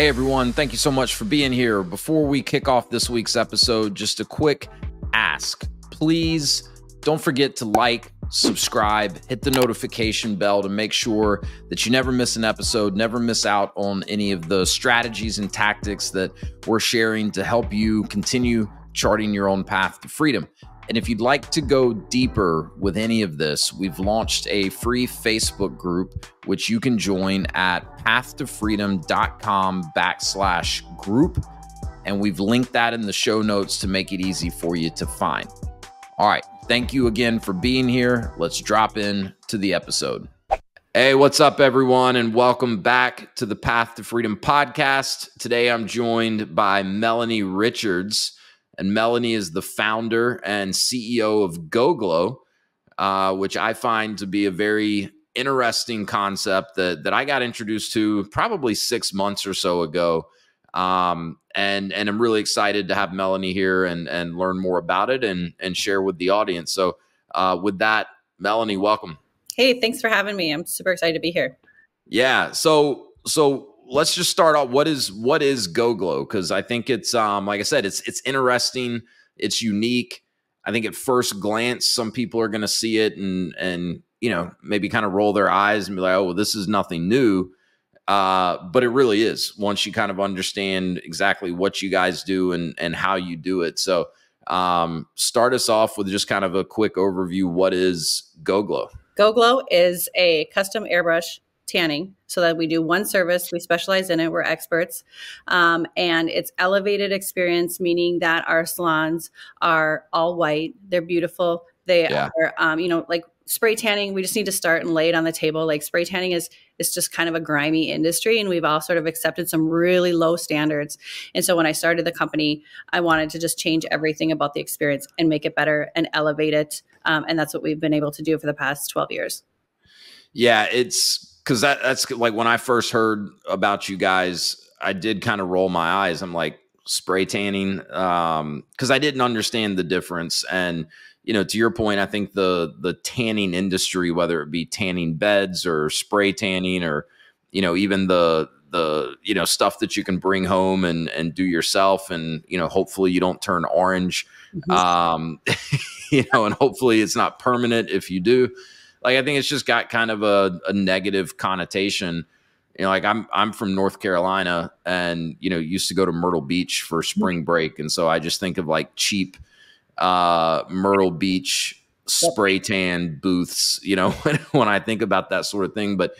Hey everyone, thank you so much for being here. Before we kick off this week's episode, just a quick ask. Please don't forget to like, subscribe, hit the notification bell to make sure that you never miss an episode, never miss out on any of the strategies and tactics that we're sharing to help you continue charting your own path to freedom. And if you'd like to go deeper with any of this, we've launched a free Facebook group, which you can join at pathtofreedom.com backslash group. And we've linked that in the show notes to make it easy for you to find. All right. Thank you again for being here. Let's drop in to the episode. Hey, what's up, everyone, and welcome back to the Path to Freedom podcast. Today I'm joined by Melanie Richards and Melanie is the founder and CEO of GoGlow, uh, which I find to be a very interesting concept that that I got introduced to probably six months or so ago. Um, and and I'm really excited to have Melanie here and and learn more about it and and share with the audience. So uh, with that, Melanie, welcome. Hey, thanks for having me. I'm super excited to be here. Yeah. So so let's just start off. What is what is GoGlow? Because I think it's um like I said, it's it's interesting, it's unique. I think at first glance, some people are going to see it and and you know maybe kind of roll their eyes and be like, oh, well, this is nothing new. Uh, but it really is once you kind of understand exactly what you guys do and and how you do it. So um, start us off with just kind of a quick overview. What is GoGlow? GoGlow is a custom airbrush tanning so that we do one service. We specialize in it. We're experts. Um, and it's elevated experience meaning that our salons are all white. They're beautiful. They yeah. are um, you know like spray tanning we just need to start and lay it on the table. Like spray tanning is is just kind of a grimy industry and we've all sort of accepted some really low standards. And so when i started the company i wanted to just change everything about the experience and make it better and elevate it. Um, and that's what we've been able to do for the past 12 years. Yeah it's because that that's like when I first heard about you guys, I did kind of roll my eyes. I'm like spray tanning um because I didn't understand the difference and you know to your point I think the the tanning industry whether it be tanning beds or spray tanning or you know even the the you know stuff that you can bring home and and do yourself and you know hopefully you don't turn orange mm -hmm. um you know and hopefully it's not permanent if you do like I think it's just got kind of a, a negative connotation. You know, like I'm I'm from North Carolina and you know used to go to Myrtle Beach for spring break, and so I just think of like cheap uh, Myrtle Beach spray tan booths. You know, when, when I think about that sort of thing, but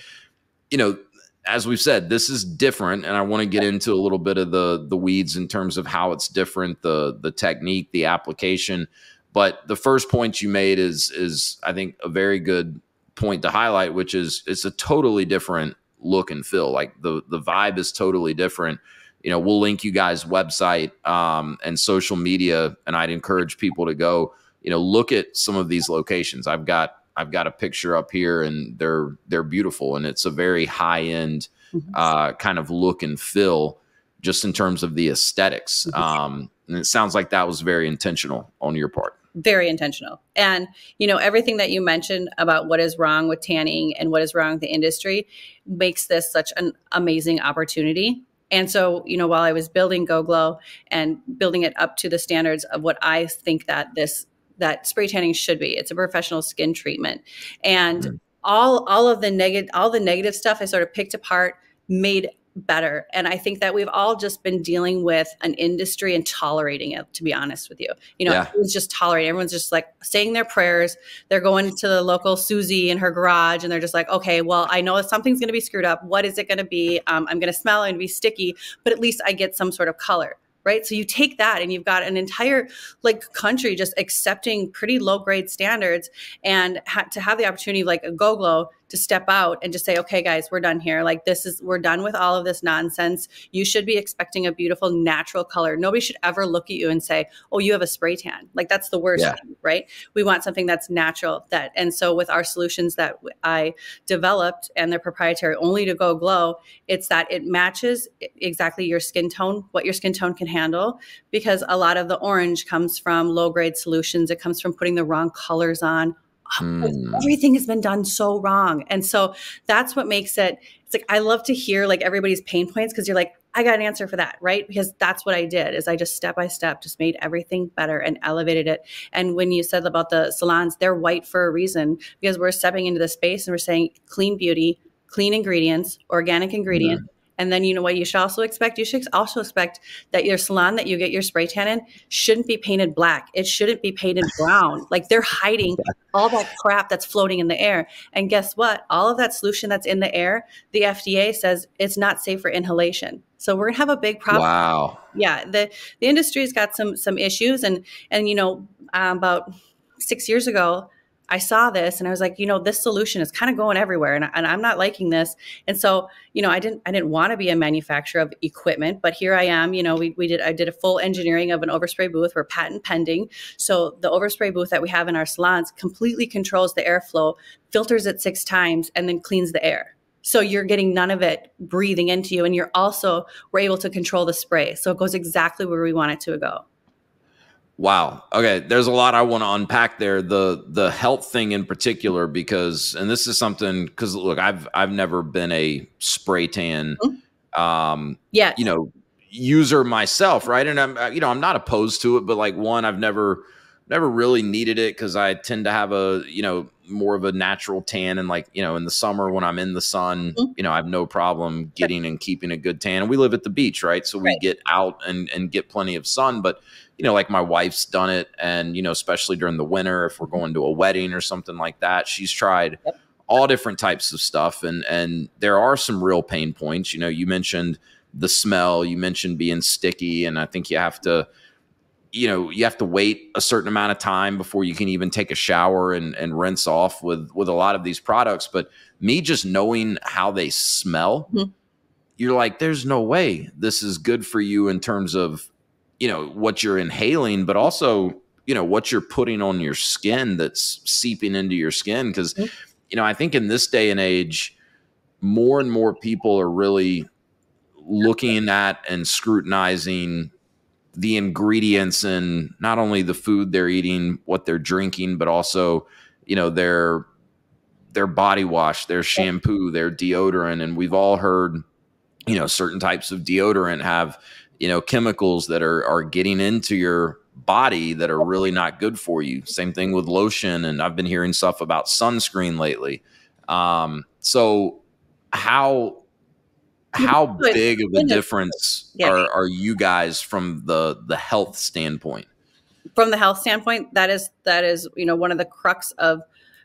you know as we've said, this is different, and I want to get into a little bit of the the weeds in terms of how it's different, the the technique, the application. But the first point you made is is I think a very good point to highlight, which is it's a totally different look and feel. Like the the vibe is totally different. You know, we'll link you guys' website um, and social media, and I'd encourage people to go. You know, look at some of these locations. I've got I've got a picture up here, and they're they're beautiful, and it's a very high end mm-hmm. uh, kind of look and feel, just in terms of the esthetics mm-hmm. um, and it sounds like that was very intentional on your part very intentional. And, you know, everything that you mentioned about what is wrong with tanning and what is wrong with the industry makes this such an amazing opportunity. And so, you know, while I was building GoGlow and building it up to the standards of what I think that this that spray tanning should be, it's a professional skin treatment. And mm. all all of the negative all the negative stuff I sort of picked apart, made better. And I think that we've all just been dealing with an industry and tolerating it, to be honest with you. You know, yeah. it was just tolerating. Everyone's just like saying their prayers. They're going to the local Susie in her garage and they're just like, okay, well, I know something's going to be screwed up. What is it going to be? Um, I'm going to smell and be sticky, but at least I get some sort of color right so you take that and you've got an entire like country just accepting pretty low grade standards and ha- to have the opportunity of, like a go glow to step out and just say, okay, guys, we're done here. Like this is, we're done with all of this nonsense. You should be expecting a beautiful natural color. Nobody should ever look at you and say, oh, you have a spray tan. Like that's the worst, yeah. thing, right? We want something that's natural. That and so with our solutions that I developed and they're proprietary only to Go Glow, it's that it matches exactly your skin tone, what your skin tone can handle, because a lot of the orange comes from low grade solutions. It comes from putting the wrong colors on Mm. Everything has been done so wrong. And so that's what makes it, it's like, I love to hear like everybody's pain points because you're like, I got an answer for that, right? Because that's what I did is I just step by step just made everything better and elevated it. And when you said about the salons, they're white for a reason because we're stepping into the space and we're saying clean beauty, clean ingredients, organic ingredient. Mm-hmm. And then you know what you should also expect? You should also expect that your salon that you get your spray tan in shouldn't be painted black. It shouldn't be painted brown. like they're hiding all that crap that's floating in the air. And guess what? All of that solution that's in the air, the FDA says it's not safe for inhalation. So we're gonna have a big problem. Wow. Yeah, the the industry's got some some issues, and and you know um, about six years ago, I saw this and I was like, you know, this solution is kind of going everywhere and, and I'm not liking this. And so, you know, I didn't, I didn't want to be a manufacturer of equipment, but here I am, you know, we, we did, I did a full engineering of an overspray booth. We're patent pending. So the overspray booth that we have in our salons completely controls the airflow, filters it six times and then cleans the air. So you're getting none of it breathing into you. And you're also, we're able to control the spray. So it goes exactly where we want it to go. Wow. Okay, there's a lot I want to unpack there. The the health thing in particular because and this is something cuz look, I've I've never been a spray tan mm-hmm. um yeah, you know, user myself, right? And I'm you know, I'm not opposed to it, but like one I've never never really needed it cuz I tend to have a, you know, more of a natural tan and like, you know, in the summer when I'm in the sun, mm-hmm. you know, I have no problem getting and keeping a good tan. And we live at the beach, right? So we right. get out and and get plenty of sun, but you know, like my wife's done it. And, you know, especially during the winter, if we're going to a wedding or something like that, she's tried yep. all different types of stuff. And, and there are some real pain points. You know, you mentioned the smell, you mentioned being sticky. And I think you have to, you know, you have to wait a certain amount of time before you can even take a shower and, and rinse off with, with a lot of these products. But me just knowing how they smell, mm-hmm. you're like, there's no way this is good for you in terms of you know what you're inhaling but also you know what you're putting on your skin that's seeping into your skin. Because mm-hmm. you know i think in this day and age more and more people are really looking at and scrutinizing the ingredients in not only the food they're eating what they're drinking but also you know their their body wash their shampoo their deodorant. And we've all heard you know certain types of deodorant have you know chemicals that are are getting into your body that are really not good for you. Same thing with lotion and i've been hearing stuff about sunscreen lately. Um, so how how big of a difference are, are you guys from the the health standpoint? From the health standpoint that is that is you know one of the crux of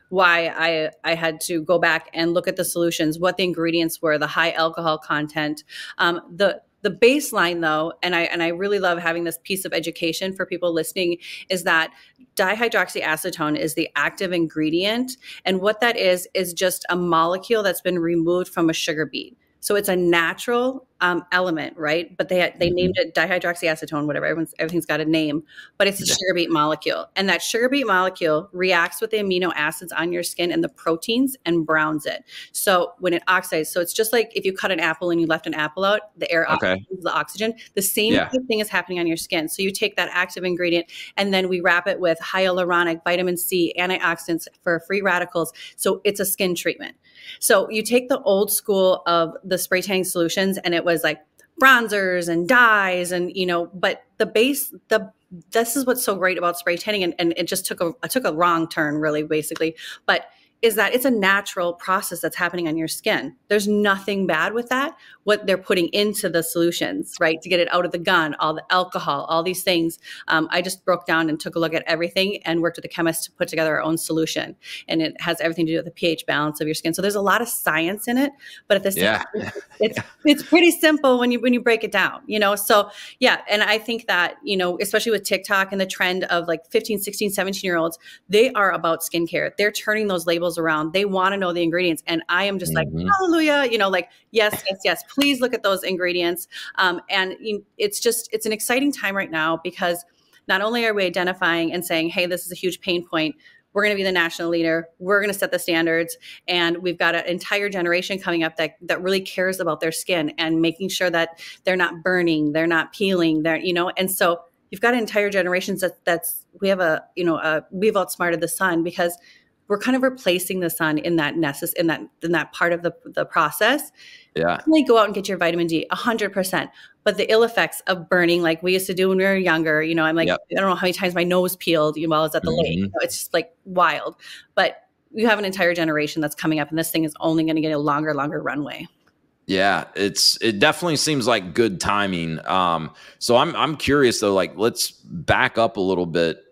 why I I had to go back and look at the solutions, what the ingredients were, the high alcohol content, um, the the baseline though, and I and I really love having this piece of education for people listening is that dihydroxyacetone is the active ingredient and what that is is just a molecule that's been removed from a sugar beet. So it's a natural um, element, right? But they they mm-hmm. named it dihydroxyacetone, whatever. Everyone's, everything's got a name, but it's a sugar beet molecule, and that sugar beet molecule reacts with the amino acids on your skin and the proteins and browns it. So when it oxidizes, so it's just like if you cut an apple and you left an apple out, the air okay. the oxygen. The same yeah. thing is happening on your skin. So you take that active ingredient, and then we wrap it with hyaluronic, vitamin C, antioxidants for free radicals. So it's a skin treatment. So you take the old school of the spray tanning solutions and it was like bronzers and dyes and you know but the base the this is what's so great about spray tanning and, and it just took a I took a wrong turn really basically. But is that it's a natural process that's happening on your skin. There's nothing bad with that. What they're putting into the solutions, right, to get it out of the gun, all the alcohol, all these things. Um, I just broke down and took a look at everything and worked with a chemist to put together our own solution. And it has everything to do with the pH balance of your skin. So there's a lot of science in it, but at the same yeah. time, it's it's pretty simple when you when you break it down, you know. So yeah, and I think that you know, especially with TikTok and the trend of like 15, 16, 17 year olds, they are about skincare. They're turning those labels labels around. They want to know the ingredients. And I am just mm-hmm. like, hallelujah, you know, like, yes, yes, yes, please look at those ingredients. Um, and it's just, it's an exciting time right now because not only are we identifying and saying, hey, this is a huge pain point, we're going to be the national leader we're going to set the standards and we've got an entire generation coming up that that really cares about their skin and making sure that they're not burning they're not peeling they're you know and so you've got entire generations that that's we have a you know a, we've outsmarted the sun because we're kind of replacing the sun in that necess- in that in that part of the the process. Yeah. Definitely go out and get your vitamin D, hundred percent. But the ill effects of burning, like we used to do when we were younger, you know, I'm like, yep. I don't know how many times my nose peeled while I was at the mm-hmm. lake. You know, it's just like wild. But you have an entire generation that's coming up, and this thing is only going to get a longer, longer runway. Yeah, it's it definitely seems like good timing. Um, so I'm I'm curious though, like let's back up a little bit.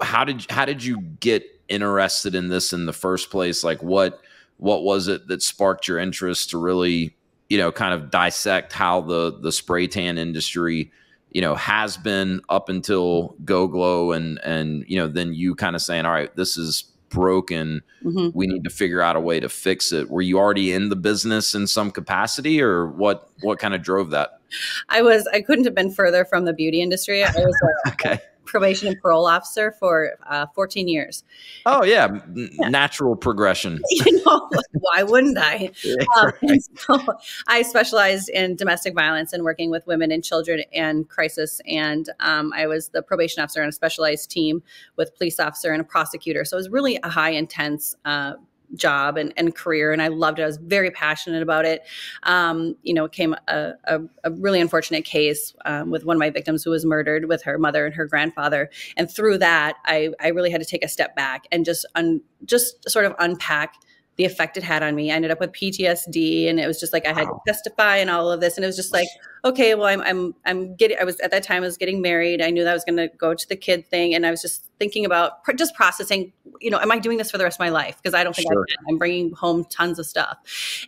How did how did you get interested in this in the first place? Like what what was it that sparked your interest to really, you know, kind of dissect how the the spray tan industry, you know, has been up until Go Glow and and you know, then you kind of saying, all right, this is broken. Mm-hmm. We need to figure out a way to fix it. Were you already in the business in some capacity, or what? What kind of drove that? I was. I couldn't have been further from the beauty industry. I was. Uh, okay probation and parole officer for uh, 14 years. Oh yeah. yeah. natural progression. you know, why wouldn't I? Yeah, um, right. so I specialized in domestic violence and working with women and children and crisis. And um, I was the probation officer on a specialized team with police officer and a prosecutor. So it was really a high intense uh, job and, and career and i loved it. I was very passionate about it. Um, you know it came a, a, a really unfortunate case um, with one of my victims who was murdered with her mother and her grandfather. And through that i, I really had to take a step back and just un, just sort of unpack the effect it had on me. I ended up with PTSD and it was just like I had wow. to testify and all of this. And it was just like, okay, well, I'm I'm I'm getting I was at that time I was getting married. I knew that I was gonna go to the kid thing and I was just thinking about pr- just processing, you know, am I doing this for the rest of my life? Because I don't think sure. I am bringing home tons of stuff.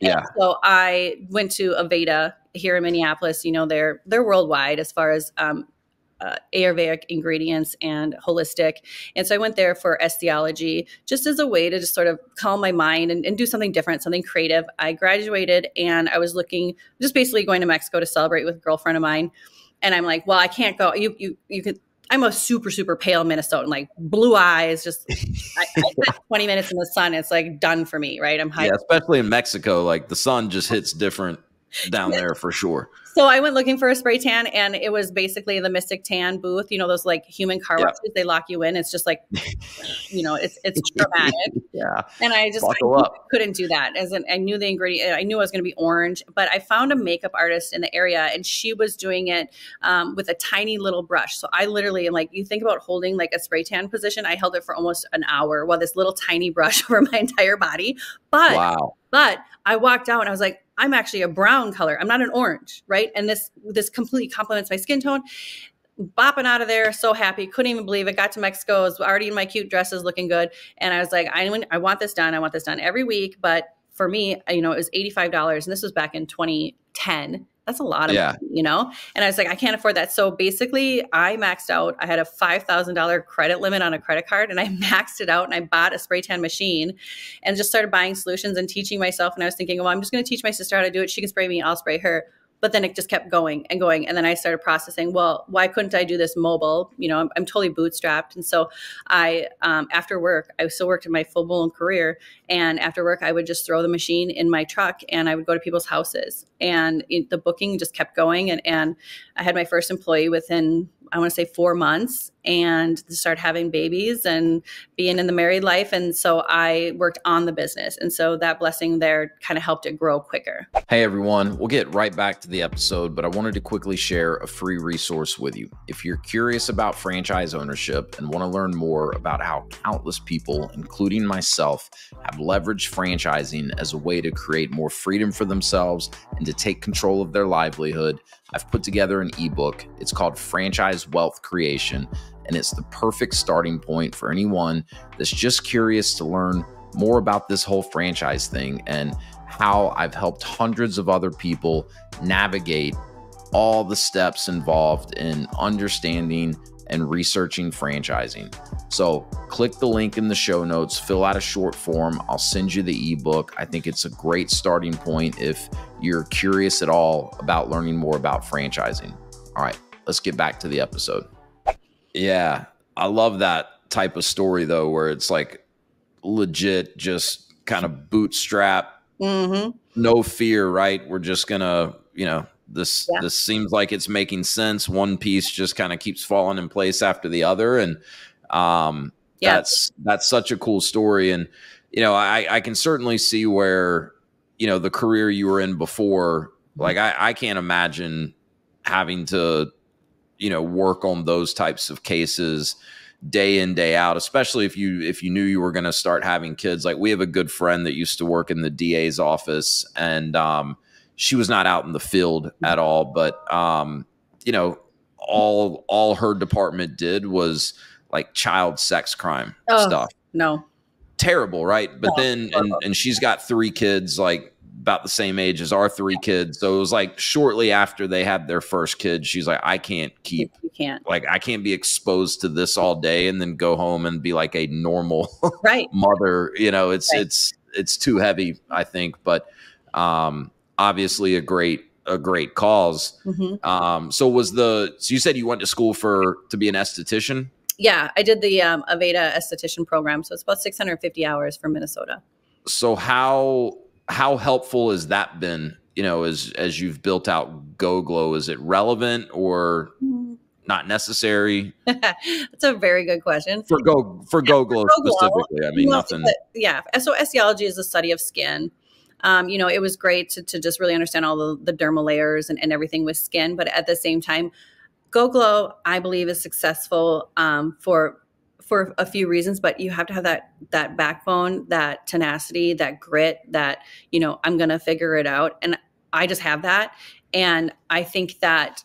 Yeah. And so I went to Aveda here in Minneapolis. You know, they're they're worldwide as far as um, uh, Ayurvedic ingredients and holistic. And so I went there for esthiology just as a way to just sort of calm my mind and, and, do something different, something creative. I graduated and I was looking, just basically going to Mexico to celebrate with a girlfriend of mine. And I'm like, well, I can't go. You, you, you could. I'm a super, super pale Minnesotan, like blue eyes. Just I, I 20 minutes in the sun, it's like done for me, right? I'm high. Yeah, especially in Mexico, like the sun just hits different down there for sure. So I went looking for a spray tan, and it was basically the Mystic Tan booth. You know those like human car washes; they lock you in. It's just like, you know, it's it's dramatic. yeah. And I just I couldn't do that. As an, I knew the ingredient, I knew it was going to be orange, but I found a makeup artist in the area, and she was doing it um, with a tiny little brush. So I literally am like, you think about holding like a spray tan position. I held it for almost an hour while this little tiny brush over my entire body. But wow. But I walked out and I was like, I'm actually a brown color. I'm not an orange, right? And this this completely complements my skin tone. Bopping out of there, so happy, couldn't even believe it. Got to Mexico, was already in my cute dresses, looking good, and I was like, I I want this done. I want this done every week. But for me, you know, it was eighty five dollars, and this was back in 2010 that's a lot of yeah. money, you know? And I was like, I can't afford that. So basically, I maxed out. I had a $5,000 credit limit on a credit card and I maxed it out and I bought a spray tan machine and just started buying solutions and teaching myself. And I was thinking, well, I'm just going to teach my sister how to do it. She can spray me, I'll spray her but then it just kept going and going. And then i started processing well why couldn't i do this mobile? You know i'm, I'm totally bootstrapped. And so i um, after work i still worked in my full blown career. And after work i would just throw the machine in my truck and i would go to people's houses. And the booking just kept going. And, and i had my first employee within I want to say four months and start having babies and being in the married life. And so I worked on the business. And so that blessing there kind of helped it grow quicker. Hey, everyone. We'll get right back to the episode, but I wanted to quickly share a free resource with you. If you're curious about franchise ownership and want to learn more about how countless people, including myself, have leveraged franchising as a way to create more freedom for themselves and to take control of their livelihood, I've put together an ebook. It's called Franchise Wealth Creation, and it's the perfect starting point for anyone that's just curious to learn more about this whole franchise thing and how I've helped hundreds of other people navigate all the steps involved in understanding and researching franchising. So, click the link in the show notes, fill out a short form. I'll send you the ebook. I think it's a great starting point if you're curious at all about learning more about franchising. All right, let's get back to the episode. Yeah, I love that type of story though, where it's like legit, just kind of bootstrap, mm-hmm. no fear, right? We're just gonna, you know, this yeah. this seems like it's making sense. One piece just kind of keeps falling in place after the other, and um, Yeah. That's that's such a cool story. And, you know, I, I can certainly see where, you know, the career you were in before, like I, I can't imagine having to, you know, work on those types of cases day in day out especially if you if you knew you were going to start having kids like we have a good friend that used to work in the DA's office and um she was not out in the field at all but um you know all all her department did was like child sex crime Oh. stuff No. terrible right but No, then and, and she's got three kids like about the same age as our three kids so it was like shortly after they had their first kid she's like i can't keep You can't. like I can't be exposed to this all day and then go home and be like a normal Right. mother. You know, it's Right. it's it's too heavy, I think. But um obviously a great a great cause. hmm Um so was the so you said you went to school for to be an esthetician? Yeah, I did the um, Aveda esthetician program, so it's about 650 hours for Minnesota. So how how helpful has that been, you know, as as you've built out Go Glow? Is it relevant or not necessary? That's a very good question. For Go for Go Glow Go specifically. I mean Well, nothing yeah. So esthiology is the study of skin. Um, you know, it was great to, to just really understand all the, the dermal layers and, and everything with skin. But at the same time, Go Glow, I believe, is successful um, for for a few reasons. But you have to have that that backbone, that tenacity, that grit. That you know, I'm to figure it out, and I just have that. And I think that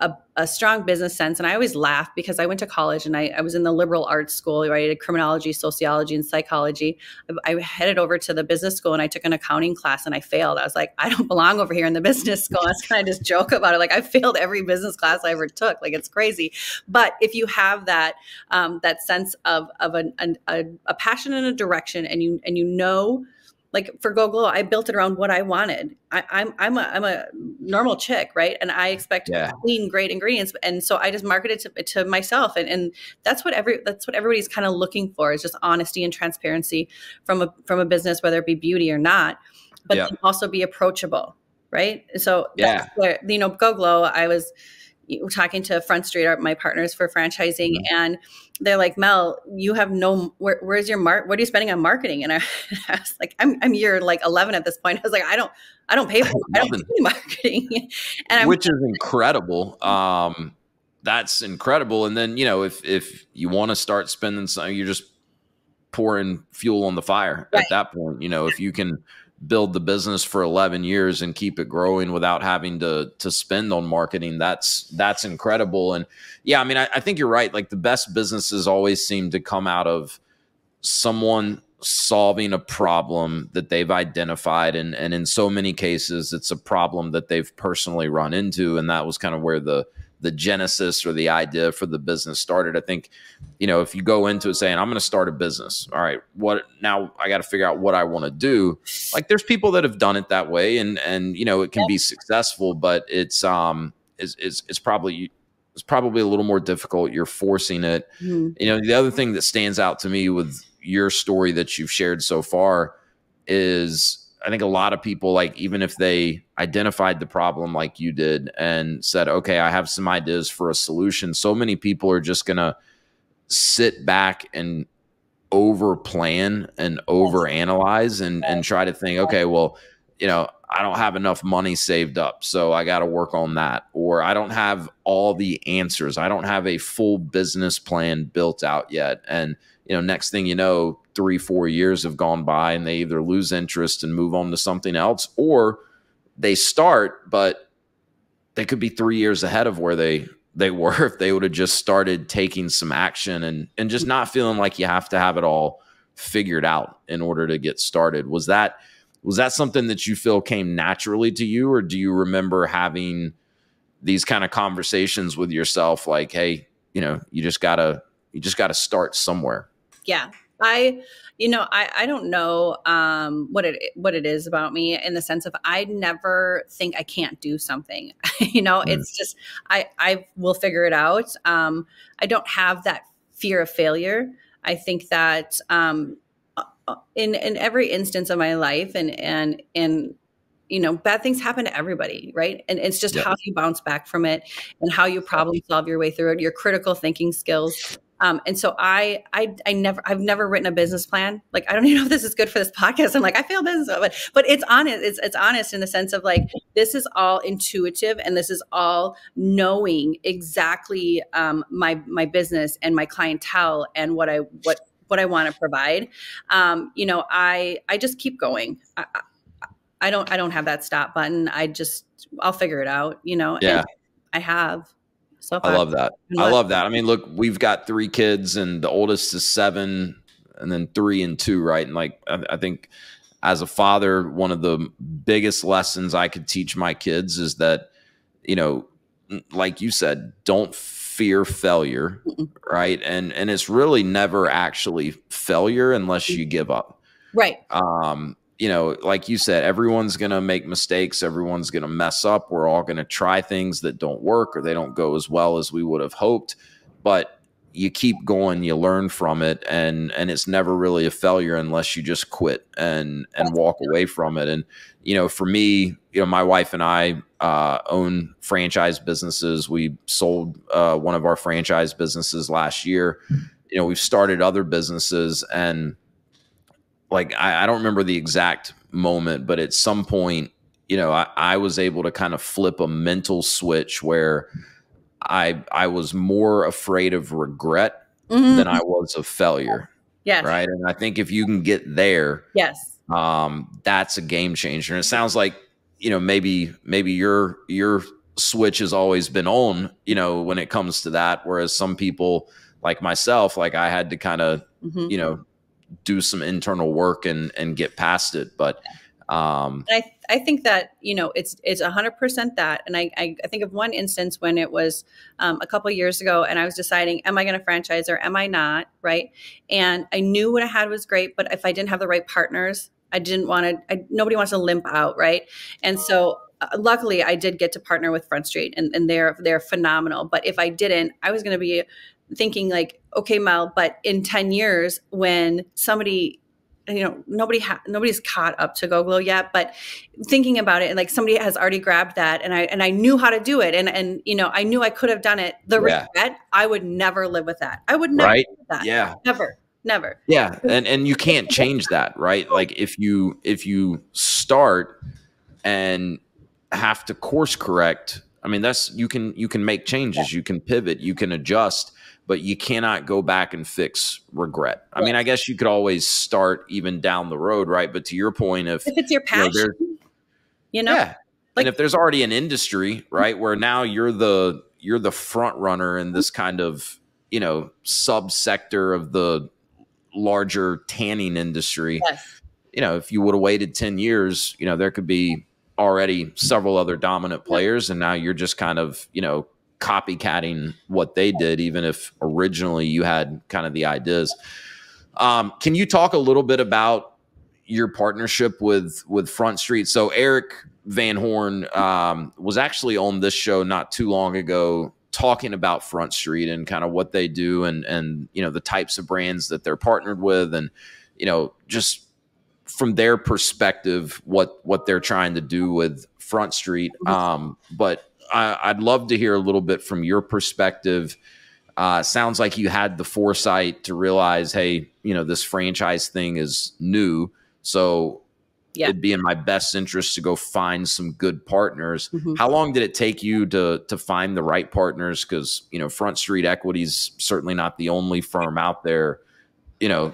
a, a strong business sense. And I always laugh because I went to college and I, I was in the liberal arts school, right? I did criminology, sociology, and psychology. I, I headed over to the business school and I took an accounting class and I failed. I was like, I don't belong over here in the business school. I was kind of just joke about it. Like I failed every business class I ever took. Like it's crazy. But if you have that um, that sense of of an, an, a, a passion and a direction, and you and you know like for Go Glow, I built it around what I wanted. I, I'm I'm a I'm a normal chick, right? And I expect Yeah. clean, great ingredients, and so I just marketed to, to myself, and and that's what every that's what everybody's kind of looking for is just honesty and transparency from a from a business, whether it be beauty or not, but Yeah. also be approachable, right? So Yeah. that's where you know Go Glow, I was talking to Front Street, my partners for franchising, Mhm. and they're like, Mel, you have no, where, where's your mark? What are you spending on marketing? And I, I was like, I'm, I'm year like 11 at this point. I was like, I don't, I don't pay for, I don't do any marketing. and I'm, which is incredible. Um, that's incredible. And then you know, if if you want to start spending some, you're just pouring fuel on the fire Right. at that point. You know, if you can build the business for 11 years and keep it growing without having to to spend on marketing, that's that's incredible. And yeah, I mean, I, I think you're right. Like the best businesses always seem to come out of someone solving a problem that they've identified and and in so many cases it's a problem that they've personally run into and that was kind of where the the genesis or the idea for the business started. I think you know if you go into it saying i'm going to start a business all right what now i got to figure out what i want to do. Like there's people that have done it that way and and you know it can be successful but it's um it's it's, it's probably it's probably a little more difficult. You're forcing it. Mhm. you know the other thing that stands out to me with your story that you've shared so far is i think a lot of people like even if they identified the problem like you did and said okay i have some ideas for a solution so many people are just going to sit back and over plan and over analyze and and try to think okay well you know i don't have enough money saved up so i got to work on that or i don't have all the answers. I don't have a full business plan built out yet and you know next thing you know three four years have gone by and they either lose interest and move on to something else or they start but they could be three years ahead of where they they were if they would have just started taking some action and and just not feeling like you have to have it all figured out in order to get started. Was that was that something that you feel came naturally to you or do you remember having these kind of conversations with yourself like hey you know you just gotta you just gotta start somewhere yeah i you know i i don't know um what it what it is about me in the sense of i never think i can't do something you know Mm. it's just i i will figure it out um i don't have that fear of failure i think that um uh, in in every instance of my life and and and you know bad things happen to everybody right and it's just Yeah. how you bounce back from it and how you problem solve your way through it your critical thinking skills Um, and so I, I, I never, I've never written a business plan. Like, I don't even know if this is good for this podcast. I'm like, I feel business, but, but it's honest. It's, it's honest in the sense of like, this is all intuitive and this is all knowing exactly um, my, my business and my clientele and what I, what, what I want to provide. Um, you know, I, I just keep going. I, I don't, I don't have that stop button. I just, I'll figure it out, you know? Yeah. I have. So I love that. I love that. I mean, look, we've got three kids, and the oldest is seven, and then three and two, right? And like, I, I think as a father, one of the biggest lessons I could teach my kids is that, you know, like you said, don't fear failure, right? And and it's really never actually failure unless you give up. Right. Um, you know, like you said, everyone's going to make mistakes. Everyone's going to mess up. We're all going to try things that don't work or they don't go as well as we would have hoped. But you keep going, you learn from it, and and it's never really a failure unless you just quit and and walk away from it. And you know, for me, you know, my wife and I uh, own franchise businesses. We sold uh, one of our franchise businesses last year. You know, we've started other businesses and like I, I, don't remember the exact moment, but at some point, you know, I, I was able to kind of flip a mental switch where I I was more afraid of regret mm-hmm. than I was of failure. Yes. Right. And I think if you can get there, yes, um, that's a game changer. And it sounds like, you know, maybe maybe your your switch has always been on, you know, when it comes to that. Whereas some people like myself, like I had to kind of, mm-hmm. you know, do some internal work and and get past it. But um, I I think that you know it's it's hundred percent that, and I, I, I think of one instance when it was um, a couple years ago, and I was deciding, am I going to franchise or am I not? Right, and I knew what I had was great, but if I didn't have the right partners, I didn't want to. nobody wants to limp out, right? And so uh, luckily I did get to partner with Front Street and, and they're they're phenomenal. But if I didn't, I was going to be thinking like, okay, Mel, but in 10 years when somebody you know nobody ha- nobody's caught up to go glow yet but thinking about it and like somebody has already grabbed that and i and i knew how to do it and and you know i knew i could have done it. The yeah. regret i would never live with that. I would never right? that. Yeah. Never. Never. Yeah and and you can't change that right? Like if you if you start and have to course correct i mean that's you can you can make changes you can pivot you can adjust but you cannot go back and fix regret. I mean, I guess you could always start even down the road, right? But to your point, if, if it's your passion, you know, you know? yeah. Like, and if there's already an industry, right, where now you're the you're the front runner in this kind of you know subsector of the larger tanning industry. Yes. You know, if you would have waited ten years, you know, there could be already several other dominant players, and now you're just kind of you know copycatting what they did, even if originally you had kind of the ideas. Um, can you talk a little bit about your partnership with with Front Street? So Eric Van Horn um, was actually on this show not too long ago talking about Front Street and kind of what they do and and you know the types of brands that they're partnered with and you know just from their perspective what what they're trying to do with Front Street. Mm-hmm. Um, but I, would love to hear a little bit from your perspective. Uh, sounds like you had the foresight to realize, hey, you know, this franchise thing is new, so yeah. it'd be in my best interest to go find some good partners. Mm-hmm. How long did it take you to to find the right partners? Because you know, Front Street Equities certainly not the only firm out there, you know,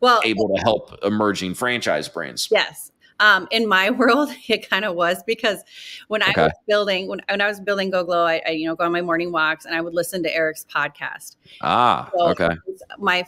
well able to help emerging franchise brands. Yes, um, in my world, it kind of was because when okay. I was building, when, when I was building Go Glow, I, I, you know, go on my morning walks and I would listen to Eric's podcast. Ah, so okay. My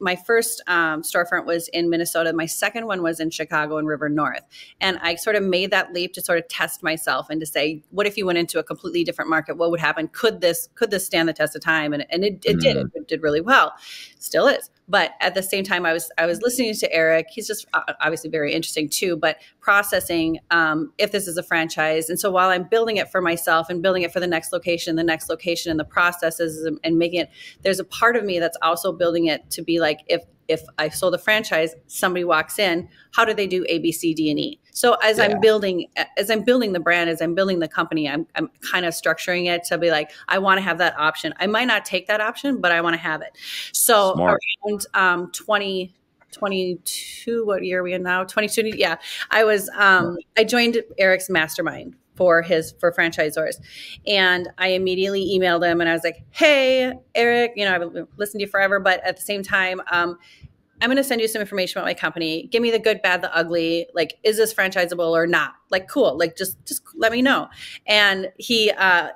my first um, storefront was in Minnesota. My second one was in Chicago and River North. And I sort of made that leap to sort of test myself and to say, what if you went into a completely different market? What would happen? Could this could this stand the test of time? And, and it, it mm. did. It did really well. Still is but at the same time i was i was listening to eric. He's just uh, obviously very interesting too but processing um, if this is a franchise. And so while i'm building it for myself and building it for the next location the next location and the processes and, and making it there's a part of me that's also building it to be like if if I sold a franchise, somebody walks in, how do they do A, B, C, D, and E? So as yeah. I'm building, as I'm building the brand, as I'm building the company, I'm, I'm kind of structuring it to be like, I want to have that option. I might not take that option, but I want to have it. So Smart. around um, 20, 22 what year are we in now 22 yeah i was um i joined eric's mastermind for his for franchisors and i immediately emailed him and i was like hey eric you know i've listened to you forever but at the same time um i'm going to send you some information about my company give me the good bad the ugly like is this franchisable or not like cool like just just let me know and he uh,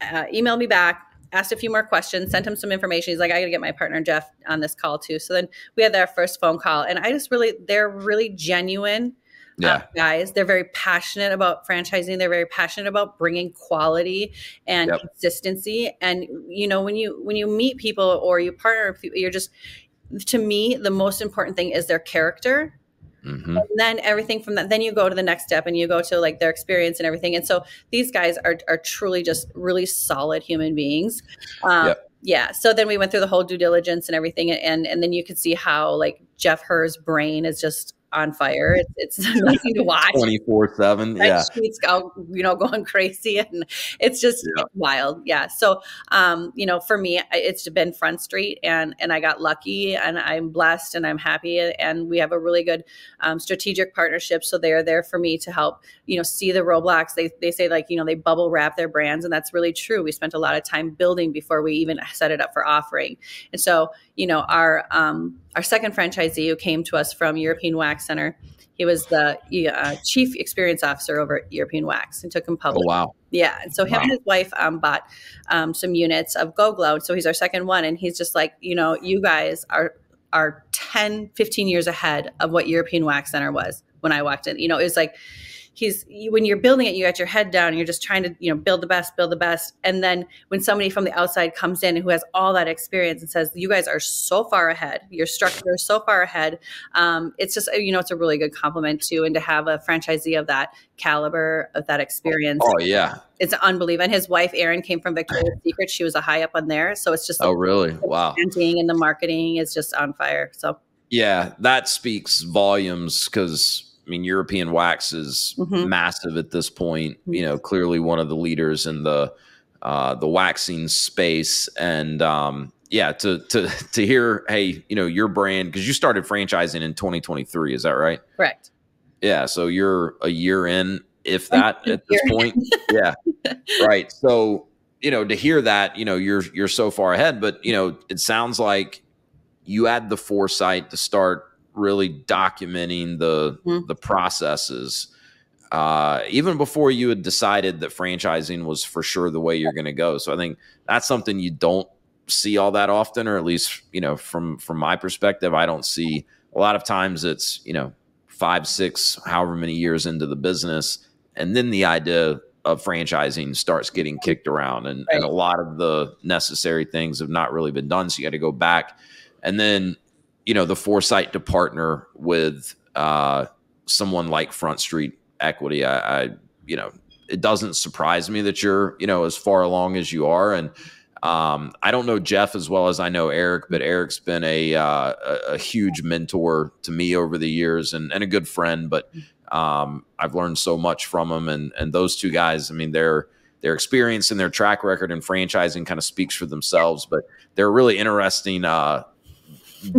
uh emailed me back asked a few more questions, sent him some information. He's like, I got to get my partner Jeff on this call too. So then we had our first phone call, and I just really, they're really genuine. Uh, yeah. Uh, guys, they're very passionate about franchising. They're very passionate about bringing quality and yep. consistency. And you know, when you when you meet people or you partner, you're just to me the most important thing is their character Mm-hmm. And then everything from that, then you go to the next step and you go to like their experience and everything. And so these guys are, are truly just really solid human beings. Um, yep. Yeah. So then we went through the whole due diligence and everything. And, and then you could see how like Jeff Herr's brain is just on fire. It's, it's amazing to watch. 24 7. Yeah. Sheets go, you know, going crazy and it's just yeah. wild. Yeah. So, um, you know, for me, it's been Front Street and, and I got lucky and I'm blessed and I'm happy. And we have a really good um, strategic partnership. So they're there for me to help, you know, see the roadblocks. They, they say like, you know, they bubble wrap their brands and that's really true. We spent a lot of time building before we even set it up for offering. And so, you know, our, um, our second franchisee who came to us from European Wax Center. He was the uh, chief experience officer over at European Wax and took him public. Oh, wow. Yeah. And so him wow. and his wife um, bought um, some units of Go Glow. So he's our second one. And he's just like, you know, you guys are are 10, 15 years ahead of what European Wax Center was when I walked in. You know, it was like, he's when you're building it you got your head down you're just trying to you know build the best build the best. And then when somebody from the outside comes in who has all that experience and says you guys are so far ahead. Your structure is so far ahead. Um, it's just you know it's a really good compliment too and to have a franchisee of that caliber of that experience. Oh yeah. It's unbelievable. And his wife erin came from victoria's secret. She was a high up on there. So it's just oh really? wow. and the marketing is just on fire. So yeah that speaks volumes because I mean, European wax is mm-hmm. massive at this point. You know, clearly one of the leaders in the uh, the waxing space, and um, yeah, to to to hear, hey, you know, your brand because you started franchising in 2023, is that right? Correct. Yeah, so you're a year in, if that, at this point. yeah, right. So you know, to hear that, you know, you're you're so far ahead, but you know, it sounds like you had the foresight to start really documenting the mm-hmm. the processes uh, even before you had decided that franchising was for sure the way you're going to go. So I think that's something you don't see all that often, or at least you know from from my perspective, I don't see a lot of times. It's you know five, six, however many years into the business, and then the idea of franchising starts getting kicked around, and, right. and a lot of the necessary things have not really been done. So you got to go back, and then you know the foresight to partner with uh, someone like Front Street Equity. I, I, you know, it doesn't surprise me that you're you know as far along as you are, and um, I don't know Jeff as well as I know Eric, but Eric's been a uh, a, huge mentor to me over the years and, and a good friend. But um, I've learned so much from him, and and those two guys. I mean, their their experience and their track record in franchising kind of speaks for themselves. But they're really interesting uh,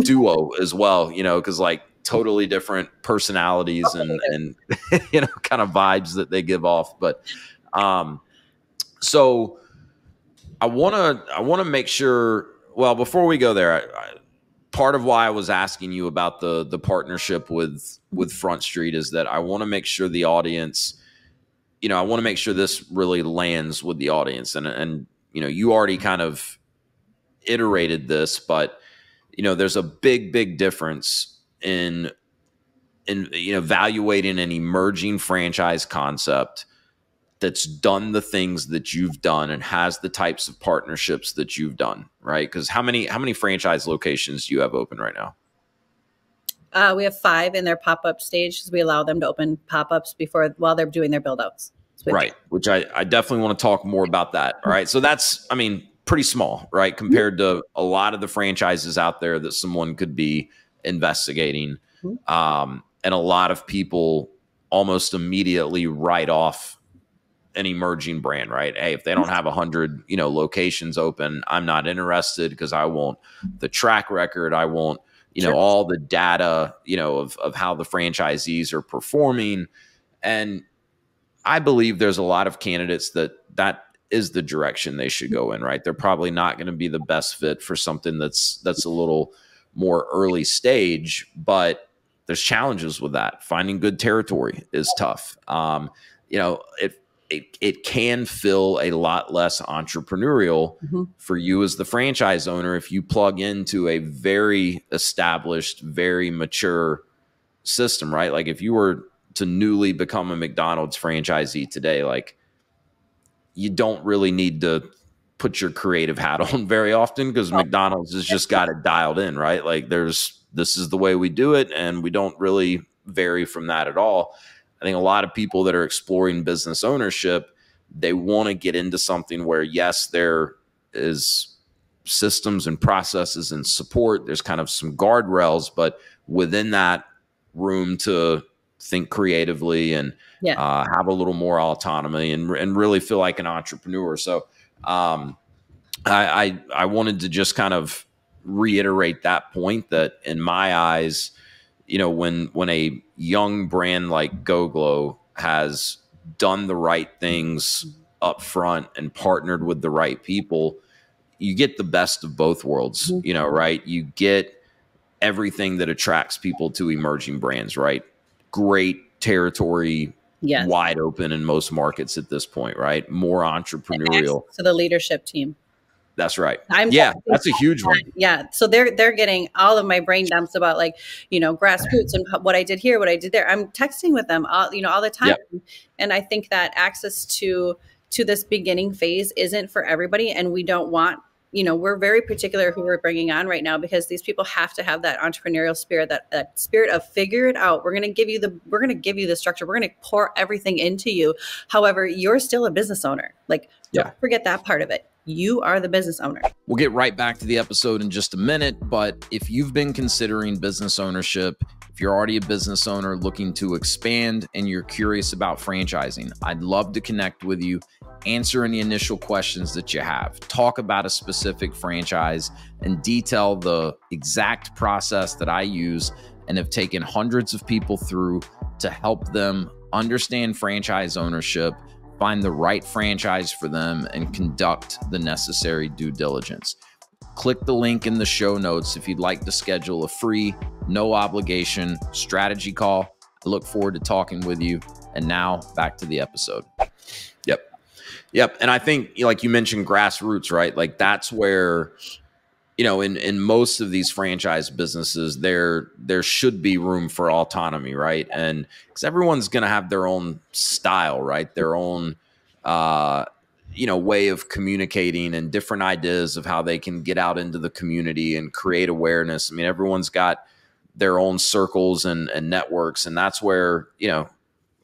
duo as well, you know, because like totally different personalities and and you know kind of vibes that they give off. But um, so I want to I want to make sure. Well, before we go there, I, I, part of why I was asking you about the the partnership with with Front Street is that I want to make sure the audience, you know, I want to make sure this really lands with the audience, and and you know, you already kind of iterated this, but you know, there's a big, big difference in in you know evaluating an emerging franchise concept that's done the things that you've done and has the types of partnerships that you've done, right? Because how many how many franchise locations do you have open right now? Uh, we have five in their pop up stage because we allow them to open pop ups before while they're doing their build outs. Right, which I, I definitely want to talk more about that. All right, so that's I mean pretty small, right? Compared to a lot of the franchises out there that someone could be investigating. Mm-hmm. Um, and a lot of people almost immediately write off an emerging brand, right? Hey, if they don't have a hundred, you know, locations open, I'm not interested because I want the track record. I want, you sure. know, all the data, you know, of, of how the franchisees are performing. And I believe there's a lot of candidates that that is the direction they should go in, right? They're probably not going to be the best fit for something that's that's a little more early stage, but there's challenges with that. Finding good territory is tough. Um, you know, it it, it can feel a lot less entrepreneurial mm-hmm. for you as the franchise owner if you plug into a very established, very mature system, right? Like if you were to newly become a McDonald's franchisee today, like you don't really need to put your creative hat on very often because oh. McDonald's has just got it dialed in, right? Like there's this is the way we do it and we don't really vary from that at all. I think a lot of people that are exploring business ownership, they want to get into something where yes, there is systems and processes and support. There's kind of some guardrails, but within that room to think creatively and yeah. uh, have a little more autonomy and and really feel like an entrepreneur. So um, I, I I wanted to just kind of reiterate that point that in my eyes, you know, when when a young brand like GoGlow has done the right things up front and partnered with the right people, you get the best of both worlds. Mm-hmm. You know, right? You get everything that attracts people to emerging brands, right? great territory yes. wide open in most markets at this point, right? More entrepreneurial. To the leadership team. That's right. I'm yeah, that's a huge one. Yeah. So they're they're getting all of my brain dumps about like, you know, grassroots and what I did here, what I did there. I'm texting with them all, you know, all the time. Yep. And I think that access to to this beginning phase isn't for everybody and we don't want you know we're very particular who we're bringing on right now because these people have to have that entrepreneurial spirit that, that spirit of figure it out. We're going to give you the we're going to give you the structure. We're going to pour everything into you. However you're still a business owner. Like yeah. don't forget that part of it you are the business owner. We'll get right back to the episode in just a minute, but if you've been considering business ownership, if you're already a business owner looking to expand and you're curious about franchising, I'd love to connect with you answer any initial questions that you have, talk about a specific franchise, and detail the exact process that I use and have taken hundreds of people through to help them understand franchise ownership, find the right franchise for them, and conduct the necessary due diligence. Click the link in the show notes if you'd like to schedule a free, no obligation strategy call. I look forward to talking with you. And now back to the episode. Yep. Yep. And I think, like you mentioned, grassroots, right? Like that's where, you know, in in most of these franchise businesses, there there should be room for autonomy, right? And because everyone's going to have their own style, right? Their own, uh, you know, way of communicating and different ideas of how they can get out into the community and create awareness. I mean, everyone's got their own circles and, and networks, and that's where you know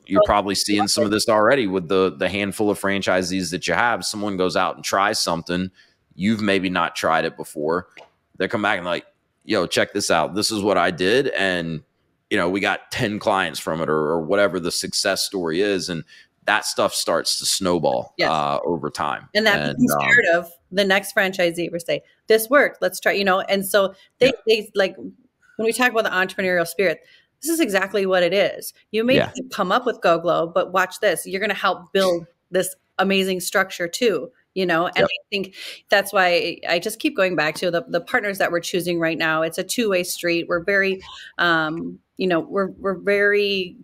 you're probably seeing some of this already with the the handful of franchisees that you have. Someone goes out and tries something, you've maybe not tried it before. They come back and like, yo, check this out. This is what I did, and you know, we got ten clients from it, or, or whatever the success story is, and that stuff starts to snowball yes. uh, over time. And that and, becomes um, the next franchisee or say, this worked, let's try, you know. And so they, yeah. they like when we talk about the entrepreneurial spirit, this is exactly what it is. You may yeah. come up with GoGlow, but watch this. You're going to help build this amazing structure too you know and yep. i think that's why i just keep going back to the, the partners that we're choosing right now it's a two-way street we're very um, you know we're we're very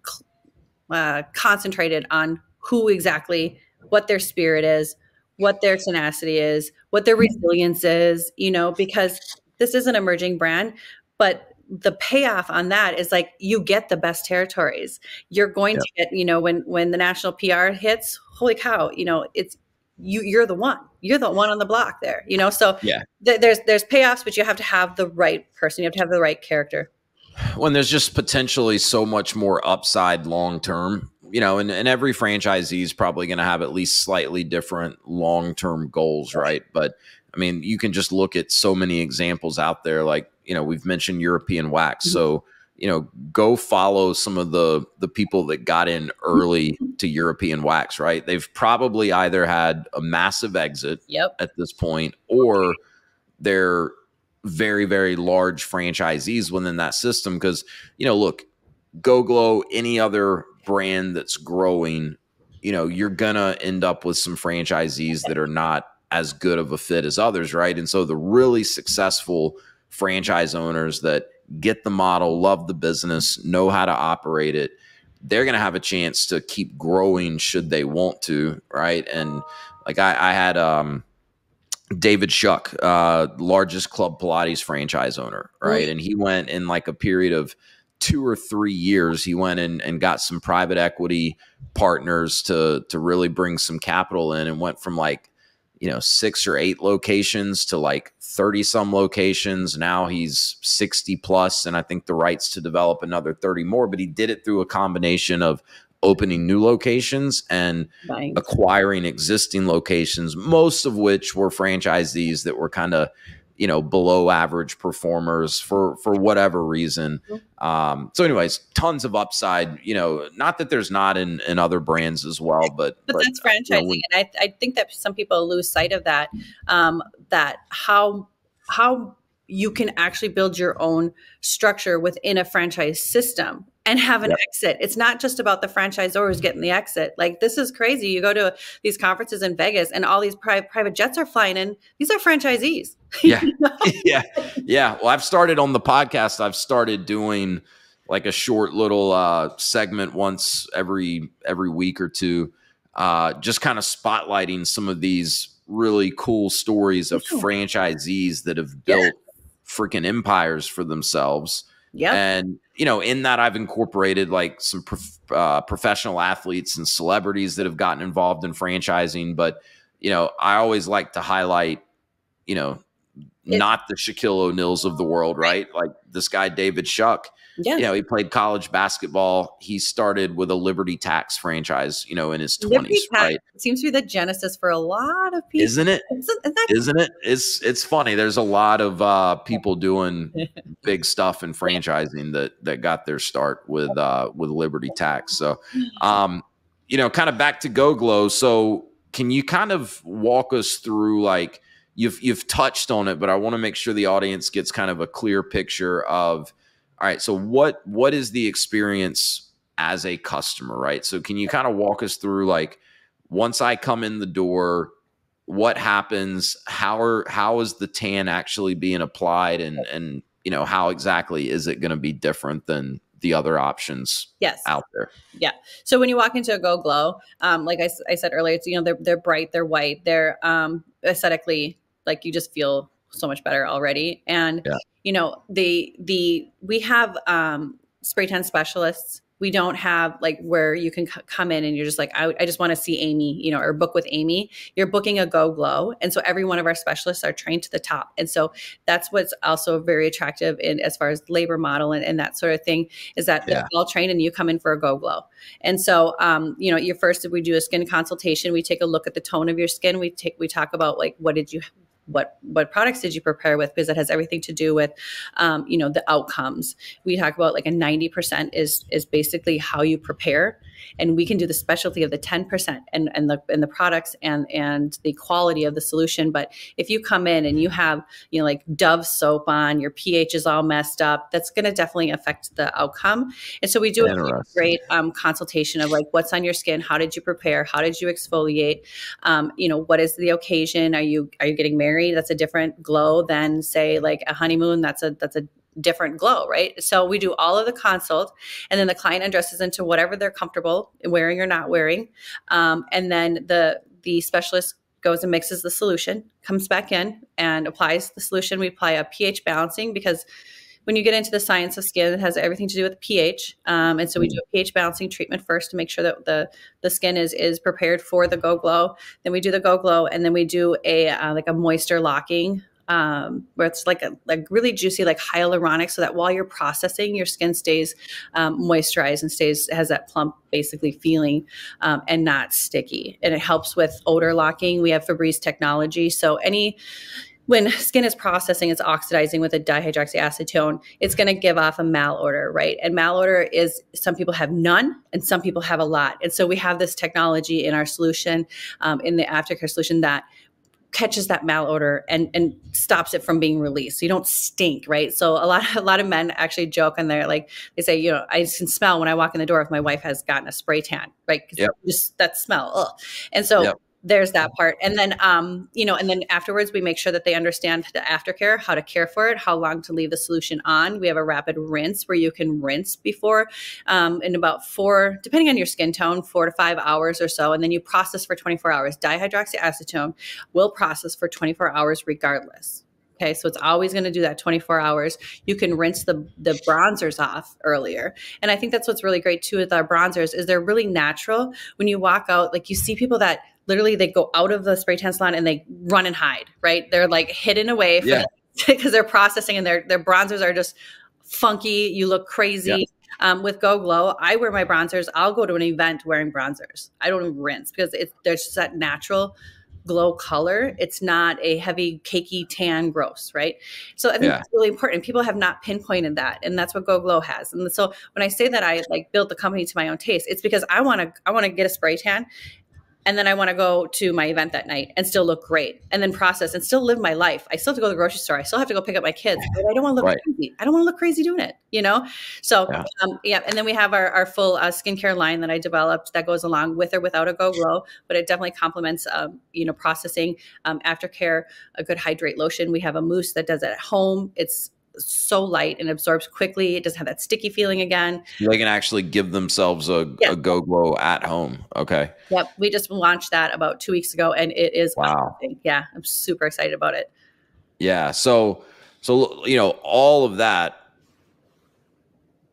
uh, concentrated on who exactly what their spirit is what their tenacity is what their mm-hmm. resilience is you know because this is an emerging brand but the payoff on that is like you get the best territories. You're going to get, you know, when when the national PR hits, holy cow, you know, it's you you're the one. You're the one on the block there, you know. So yeah, th- there's there's payoffs, but you have to have the right person. You have to have the right character. When there's just potentially so much more upside long term you know, and, and every franchisee is probably going to have at least slightly different long term goals, right? But I mean, you can just look at so many examples out there. Like, you know, we've mentioned European wax. Mm-hmm. So, you know, go follow some of the the people that got in early to European wax, right? They've probably either had a massive exit yep. at this point or they're very, very large franchisees within that system. Because, you know, look, Go Glow, any other brand that's growing, you know, you're gonna end up with some franchisees that are not as good of a fit as others, right? And so the really successful franchise owners that get the model, love the business, know how to operate it, they're going to have a chance to keep growing should they want to, right? And like I, I had um, David Shuck, uh, largest Club Pilates franchise owner, right? And he went in like a period of two or three years. He went in and got some private equity partners to to really bring some capital in, and went from like you know, six or eight locations to like 30 some locations. Now he's 60 plus, and I think the rights to develop another 30 more. But he did it through a combination of opening new locations and nice. acquiring existing locations, most of which were franchisees that were kind of you know below average performers for for whatever reason mm-hmm. um so anyways tons of upside you know not that there's not in in other brands as well but but, but that's franchising you know, when, and I, I think that some people lose sight of that um that how how you can actually build your own structure within a franchise system and have an yep. exit. It's not just about the franchisor who's getting the exit. Like this is crazy. You go to these conferences in Vegas and all these pri- private jets are flying in. These are franchisees. Yeah. yeah. Yeah. Well, I've started on the podcast. I've started doing like a short little uh, segment once every every week or two, uh, just kind of spotlighting some of these really cool stories of franchisees that have built yeah. freaking empires for themselves. Yeah. And you know, in that I've incorporated like some prof- uh, professional athletes and celebrities that have gotten involved in franchising. But you know, I always like to highlight, you know, it, not the Shaquille O'Neal's of the world, right? Like this guy David Shuck yeah. You know, he played college basketball. He started with a Liberty Tax franchise, you know, in his 20s, right? seems to be the genesis for a lot of people. Isn't it? Isn't, that- Isn't it? It's it's funny. There's a lot of uh, people doing big stuff in franchising that that got their start with uh, with Liberty Tax. So, um, you know, kind of back to Go Glow. So, can you kind of walk us through like you've you've touched on it, but I want to make sure the audience gets kind of a clear picture of all right so what what is the experience as a customer right? So can you kind of walk us through like once i come in the door what happens? How are how is the tan actually being applied and and you know how exactly is it going to be different than the other options yes. out there? Yeah. So when you walk into a go glow um, like I, I said earlier it's you know they're, they're bright they're white they're um, aesthetically like you just feel so much better already. And yeah. you know, the the we have um spray tan specialists. We don't have like where you can c- come in and you're just like, I, I just want to see Amy, you know, or book with Amy. You're booking a Go Glow, and so every one of our specialists are trained to the top. And so that's what's also very attractive in as far as labor model and, and that sort of thing is that yeah. they're all trained and you come in for a Go Glow. And so, um, you know, your first, if we do a skin consultation. We take a look at the tone of your skin. We take, we talk about like, what did you what what products did you prepare with? Because it has everything to do with um, you know the outcomes. We talk about like a 90% is is basically how you prepare and we can do the specialty of the 10% and and the and the products and and the quality of the solution. But if you come in and you have you know like dove soap on your ph is all messed up that's going to definitely affect the outcome. And so we do a great um, consultation of like what's on your skin? How did you prepare? How did you exfoliate? Um, you know what is the occasion? Are you are you getting married? That's a different glow than say like a honeymoon. That's a that's a different glow, right? So we do all of the consult, and then the client undresses into whatever they're comfortable wearing or not wearing, um, and then the the specialist goes and mixes the solution, comes back in and applies the solution. We apply a pH balancing because when you get into the science of skin, it has everything to do with pH. Um, and so we do a pH balancing treatment first to make sure that the the skin is is prepared for the Go Glow. Then we do the Go Glow, and then we do a uh, like a moisture locking um, where it's like a like really juicy, like hyaluronic, so that while you're processing, your skin stays um, moisturized and stays has that plump basically feeling um, and not sticky. And it helps with odor locking. We have Febreze technology, so any when skin is processing, it's oxidizing with a dihydroxyacetone, it's going to give off a malodor, right? And malodor is some people have none and some people have a lot. And so we have this technology in our solution, um, in the aftercare solution that catches that malodor and and stops it from being released. So you don't stink, right? So a lot a lot of men actually joke and they're like they say, you know, I can smell when I walk in the door if my wife has gotten a spray tan, right? Yep. Just that smell. Ugh. And so yep there's that part and then um you know and then afterwards we make sure that they understand the aftercare how to care for it how long to leave the solution on we have a rapid rinse where you can rinse before um, in about four depending on your skin tone four to five hours or so and then you process for 24 hours dihydroxyacetone will process for 24 hours regardless Okay, so it's always going to do that 24 hours. You can rinse the the bronzers off earlier. And I think that's what's really great too with our bronzers is they're really natural. When you walk out, like you see people that literally they go out of the spray tan salon and they run and hide, right? They're like hidden away because yeah. they're processing and their their bronzers are just funky. You look crazy. Yeah. Um, with Go Glow, I wear my bronzers. I'll go to an event wearing bronzers. I don't even rinse because it's there's just that natural glow color. It's not a heavy, cakey, tan, gross, right? So I think yeah. really important. People have not pinpointed that, and that's what Go Glow has. And so when I say that I like built the company to my own taste, it's because I want to I want to get a spray tan and then I want to go to my event that night and still look great and then process and still live my life. I still have to go to the grocery store. I still have to go pick up my kids, but I don't want to look right. crazy. I don't want to look crazy doing it, you know? So, yeah. Um, yeah. And then we have our, our full uh, skincare line that I developed that goes along with or without a Go Glow, but it definitely complements, um, you know, processing, um, aftercare, a good hydrate lotion. We have a mousse that does it at home. It's so light and absorbs quickly. It doesn't have that sticky feeling again. They can actually give themselves a, yeah. a Go Glow at home. Okay. Yep. We just launched that about two weeks ago and it is wow. Amazing. Yeah. I'm super excited about it. Yeah. So, so, you know, all of that,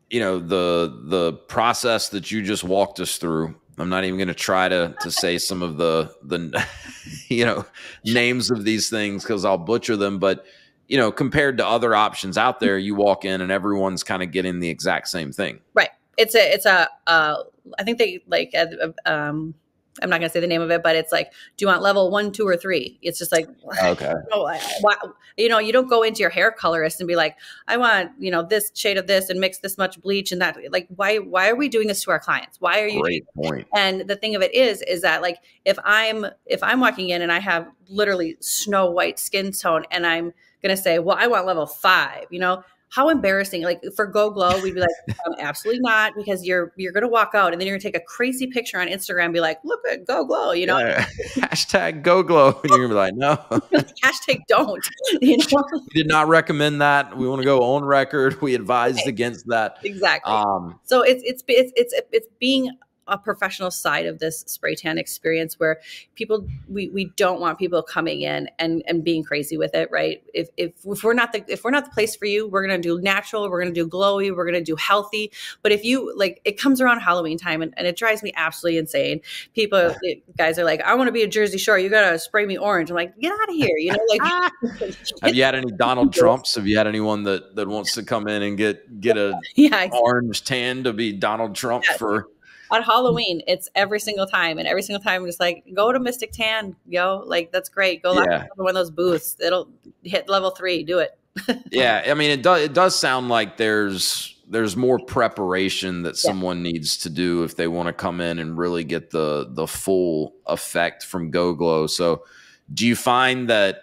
you know, the, the process that you just walked us through, I'm not even going to try to to say some of the the you know names of these things because I'll butcher them. But you know, compared to other options out there, you walk in and everyone's kind of getting the exact same thing. Right. It's a, it's a, uh, I think they like, uh, um, I'm not going to say the name of it, but it's like, do you want level one, two, or three? It's just like, okay. you know, you don't go into your hair colorist and be like, I want, you know, this shade of this and mix this much bleach and that. Like, why, why are we doing this to our clients? Why are you? Great point. And the thing of it is, is that like, if I'm, if I'm walking in and I have literally snow white skin tone and I'm, going to say, well, I want level five, you know, how embarrassing like for go glow we'd be like um, absolutely not because you're you're gonna walk out and then you're gonna take a crazy picture on instagram and be like look at go glow you know? Yeah. hashtag go glow. And you're gonna be like no. Hashtag don't you know? We did not recommend that. We want to go on record. We advised right. against that. Exactly. Um so it's it's it's it's, it's being a professional side of this spray tan experience where people we, we don't want people coming in and and being crazy with it right? If, if if we're not the if we're not the place for you we're gonna do natural we're gonna do glowy we're gonna do healthy. But if you like it comes around halloween time and, and it drives me absolutely insane. People guys are like i want to be a jersey shore you gotta spray me orange. I'm like get out of here you know like have you had any donald trumps? Have you had anyone that that wants to come in and get get a yeah, orange tan to be donald trump for on Halloween, it's every single time, and every single time, I'm just like, go to Mystic Tan, yo, like that's great. Go yeah. one of those booths. It'll hit level three. Do it. yeah, I mean, it does. It does sound like there's there's more preparation that someone yeah. needs to do if they want to come in and really get the the full effect from Go Glow. So, do you find that?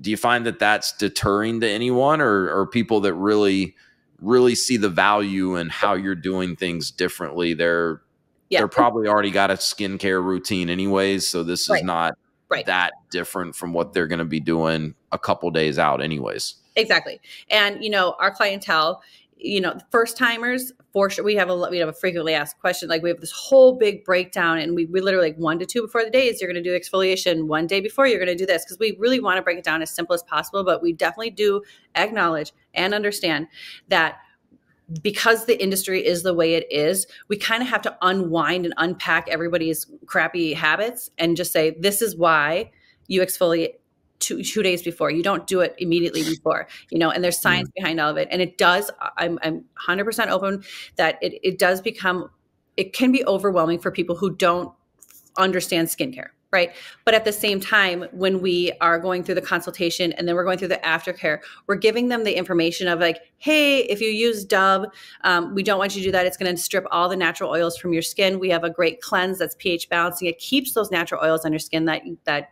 Do you find that that's deterring to anyone, or or people that really? Really see the value in how you're doing things differently. They're yeah. they're probably already got a skincare routine anyways, so this right. is not right. that different from what they're going to be doing a couple days out anyways. Exactly. And you know, our clientele you know, first timers for sure. We have a we have a frequently asked question. Like we have this whole big breakdown, and we, we literally like one to two before the days you're going to do exfoliation. One day before you're going to do this because we really want to break it down as simple as possible. But we definitely do acknowledge and understand that because the industry is the way it is, we kind of have to unwind and unpack everybody's crappy habits and just say this is why you exfoliate two, two days before. You don't do it immediately before, you know, and there's science mm. behind all of it. And it does, I'm, I'm 100% open that it, it does become, it can be overwhelming for people who don't understand skincare right? But at the same time, when we are going through the consultation and then we're going through the aftercare, we're giving them the information of like, hey, if you use Dove, um, we don't want you to do that. It's going to strip all the natural oils from your skin. We have a great cleanse that's pH balancing. It keeps those natural oils on your skin that that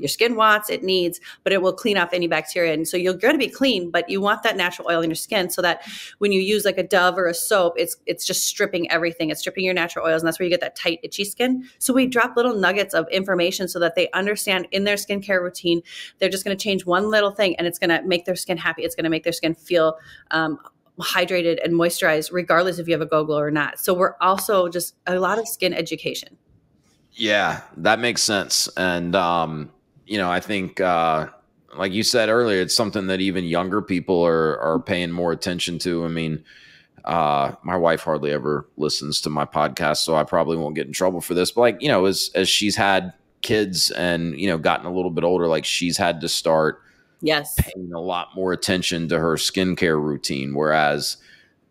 your skin wants, it needs, but it will clean off any bacteria. And so you're going to be clean, but you want that natural oil in your skin so that when you use like a Dove or a soap, it's it's just stripping everything. It's stripping your natural oils, and that's where you get that tight, itchy skin. So we drop little nuggets of information so that they understand in their skincare routine, they're just going to change one little thing, and it's going to make their skin happy. It's going to make their skin feel um, hydrated and moisturized, regardless if you have a Go Glow or not. So we're also just a lot of skin education. Yeah, that makes sense. And um, you know, I think, uh, like you said earlier, it's something that even younger people are are paying more attention to. I mean, uh, my wife hardly ever listens to my podcast, so I probably won't get in trouble for this. But like, you know, as as she's had kids and you know gotten a little bit older, like she's had to start yes paying a lot more attention to her skincare routine. Whereas,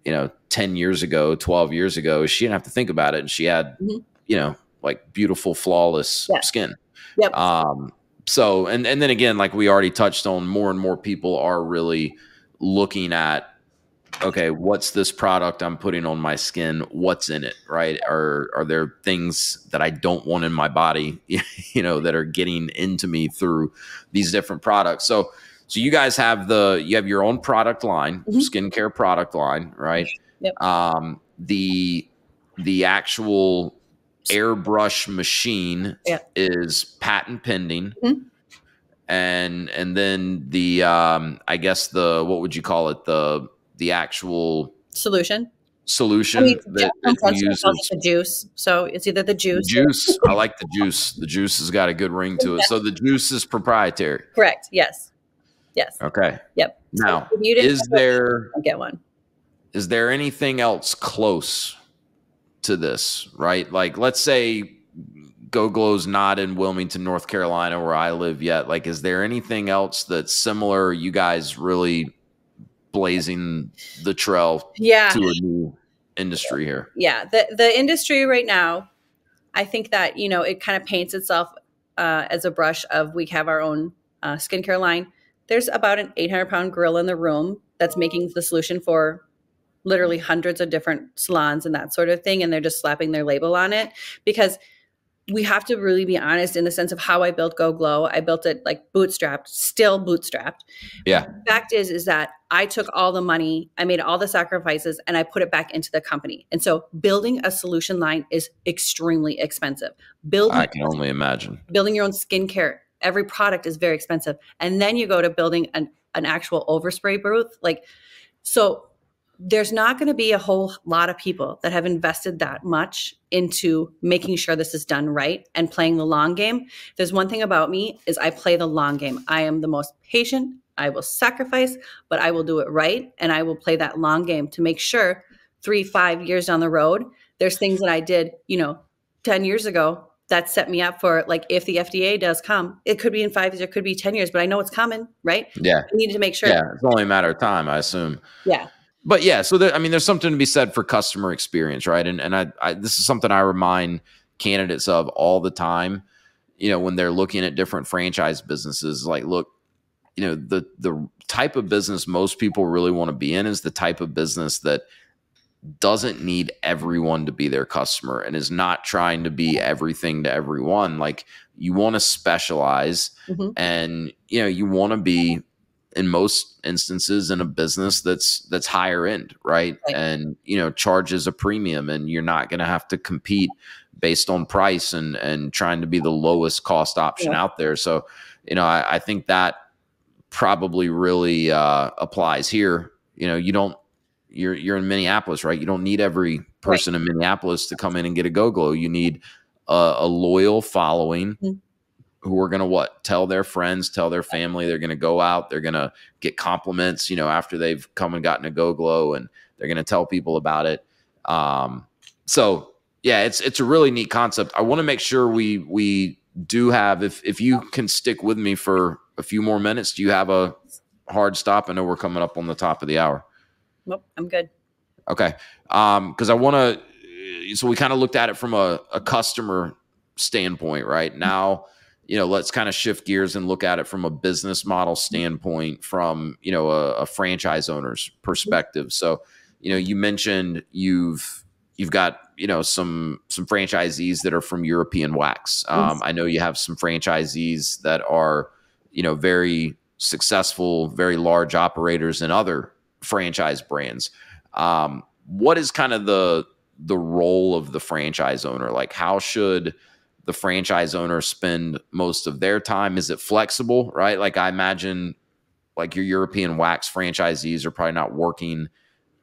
you know, ten years ago, twelve years ago, she didn't have to think about it, and she had, mm-hmm. you know, like beautiful, flawless skin. Yep. Um, so and and then again like we already touched on more and more people are really looking at okay what's this product i'm putting on my skin what's in it right are are there things that i don't want in my body you know that are getting into me through these different products so so you guys have the you have your own product line mm-hmm. skincare product line right yep. um the the actual airbrush machine yeah. is patent pending. Mm-hmm. And and then the um I guess the what would you call it? The the actual solution. Solution I mean, that, that uses the juice. So it's either the juice. Juice. I like the juice. The juice has got a good ring to it. So the juice is proprietary. Correct. Yes. Yes. Okay. Yep. Now, so is there get one? Is there anything else close to this, right? Like, let's say Go Glow's not in Wilmington, North Carolina, where I live yet. Like, is there anything else that's similar? You guys really blazing the trail yeah. to a new industry here. Yeah, the the industry right now, I think that you know it kind of paints itself uh, as a brush of we have our own uh, skincare line. There's about an 800 pound gorilla in the room that's making the solution for literally hundreds of different salons and that sort of thing and they're just slapping their label on it because we have to really be honest in the sense of how I built Go Glow. I built it like bootstrapped, still bootstrapped. Yeah. The fact is, is that I took all the money, I made all the sacrifices, and I put it back into the company. And so, building a solution line is extremely expensive. Building, I can only imagine. Building your own skincare, every product is very expensive, and then you go to building an an actual overspray booth, like so there's not going to be a whole lot of people that have invested that much into making sure this is done right and playing the long game. There's one thing about me is I play the long game. I am the most patient. I will sacrifice, but I will do it right and I will play that long game to make sure 3 5 years down the road there's things that I did, you know, 10 years ago that set me up for like if the FDA does come, it could be in 5 years, it could be 10 years, but I know it's coming, right? Yeah. I needed to make sure. Yeah, it's only a matter of time, I assume. Yeah but yeah, so there, I mean, there's something to be said for customer experience, right? And and I, I this is something I remind candidates of all the time. You know, when they're looking at different franchise businesses, like, look, you know, the the type of business most people really want to be in is the type of business that doesn't need everyone to be their customer and is not trying to be everything to everyone. Like you want to specialize mm-hmm. and you know, you want to be in most instances in a business that's that's higher end right? right, and you know charges a premium and you're not going to have to compete based on price and and trying to be the lowest cost option yeah. out there so you know I, I think that probably really uh, applies here you know you don't you're you're in minneapolis right you don't need every person right. in minneapolis to come in and get a go glow you need a, a loyal following mm-hmm who are going to what tell their friends tell their family they're going to go out they're going to get compliments you know after they've come and gotten a go glow and they're going to tell people about it um, so yeah it's it's a really neat concept i want to make sure we we do have if if you can stick with me for a few more minutes? Do you have a hard stop? I know we're coming up on the top of the hour. Nope, I'm good. Okay. Um, because I want to, so we kind of looked at it from a, a customer standpoint, right? Now, you know, let's kind of shift gears and look at it from a business model standpoint, from, you know, a, a franchise owner's perspective. So, you know, you mentioned you've, you've got you know some some franchisees that are from European wax. Um, I know you have some franchisees that are you know very successful, very large operators in other franchise brands. Um, what is kind of the the role of the franchise owner? Like, how should the franchise owner spend most of their time? Is it flexible, right? Like, I imagine like your European wax franchisees are probably not working,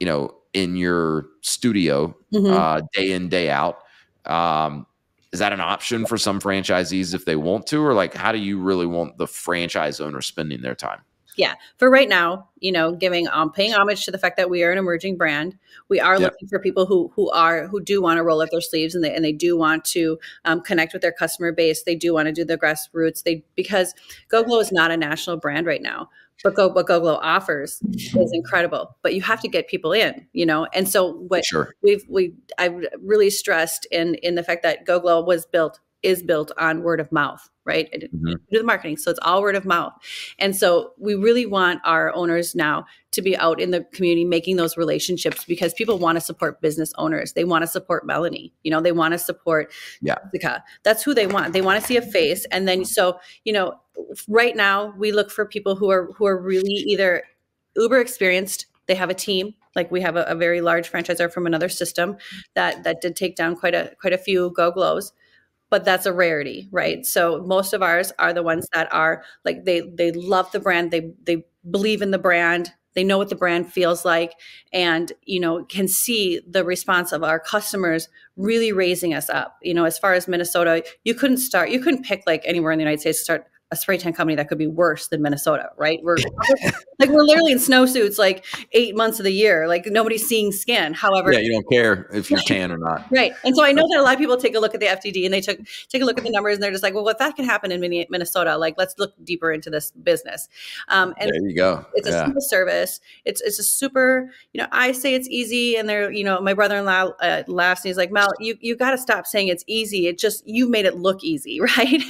you know, in your studio mm-hmm. uh, day in day out. Um, is that an option for some franchisees if they want to, or like how do you really want the franchise owner spending their time? Yeah, for right now, you know, giving um, paying homage to the fact that we are an emerging brand. We are looking for people who who are who do want to roll up their sleeves and they and they do want to um, connect with their customer base. They do want to do the grassroots. They because GoGlow is not a national brand right now but Go what GoGlow offers is incredible. But you have to get people in, you know. And so what sure. we've we I've really stressed in in the fact that GoGlow was built is built on word of mouth, right? Mm-hmm. Do the marketing, so it's all word of mouth. And so we really want our owners now to be out in the community making those relationships because people want to support business owners. They want to support Melanie. You know, they want to support yeah. Jessica. That's who they want. They want to see a face. And then so, you know, right now we look for people who are who are really either uber experienced they have a team like we have a, a very large franchisor from another system that that did take down quite a quite a few go glows but that's a rarity right? So most of ours are the ones that are like they they love the brand they they believe in the brand they know what the brand feels like and you know can see the response of our customers really raising us up. You know as far as minnesota you couldn't start you couldn't pick like anywhere in the united states to start a spray tan company that could be worse than Minnesota, right? We're like we're literally in snowsuits like eight months of the year. Like nobody's seeing skin. However, yeah, you don't care if you're tan or not, right? And so I know that a lot of people take a look at the FDD and they took take a look at the numbers and they're just like, well, if that can happen in Minnesota, like let's look deeper into this business. Um, and there you go. It's yeah. a simple service. It's it's a super. You know, I say it's easy, and they're you know my brother-in-law uh, laughs and he's like, Mel, you you got to stop saying it's easy. It just you made it look easy, right?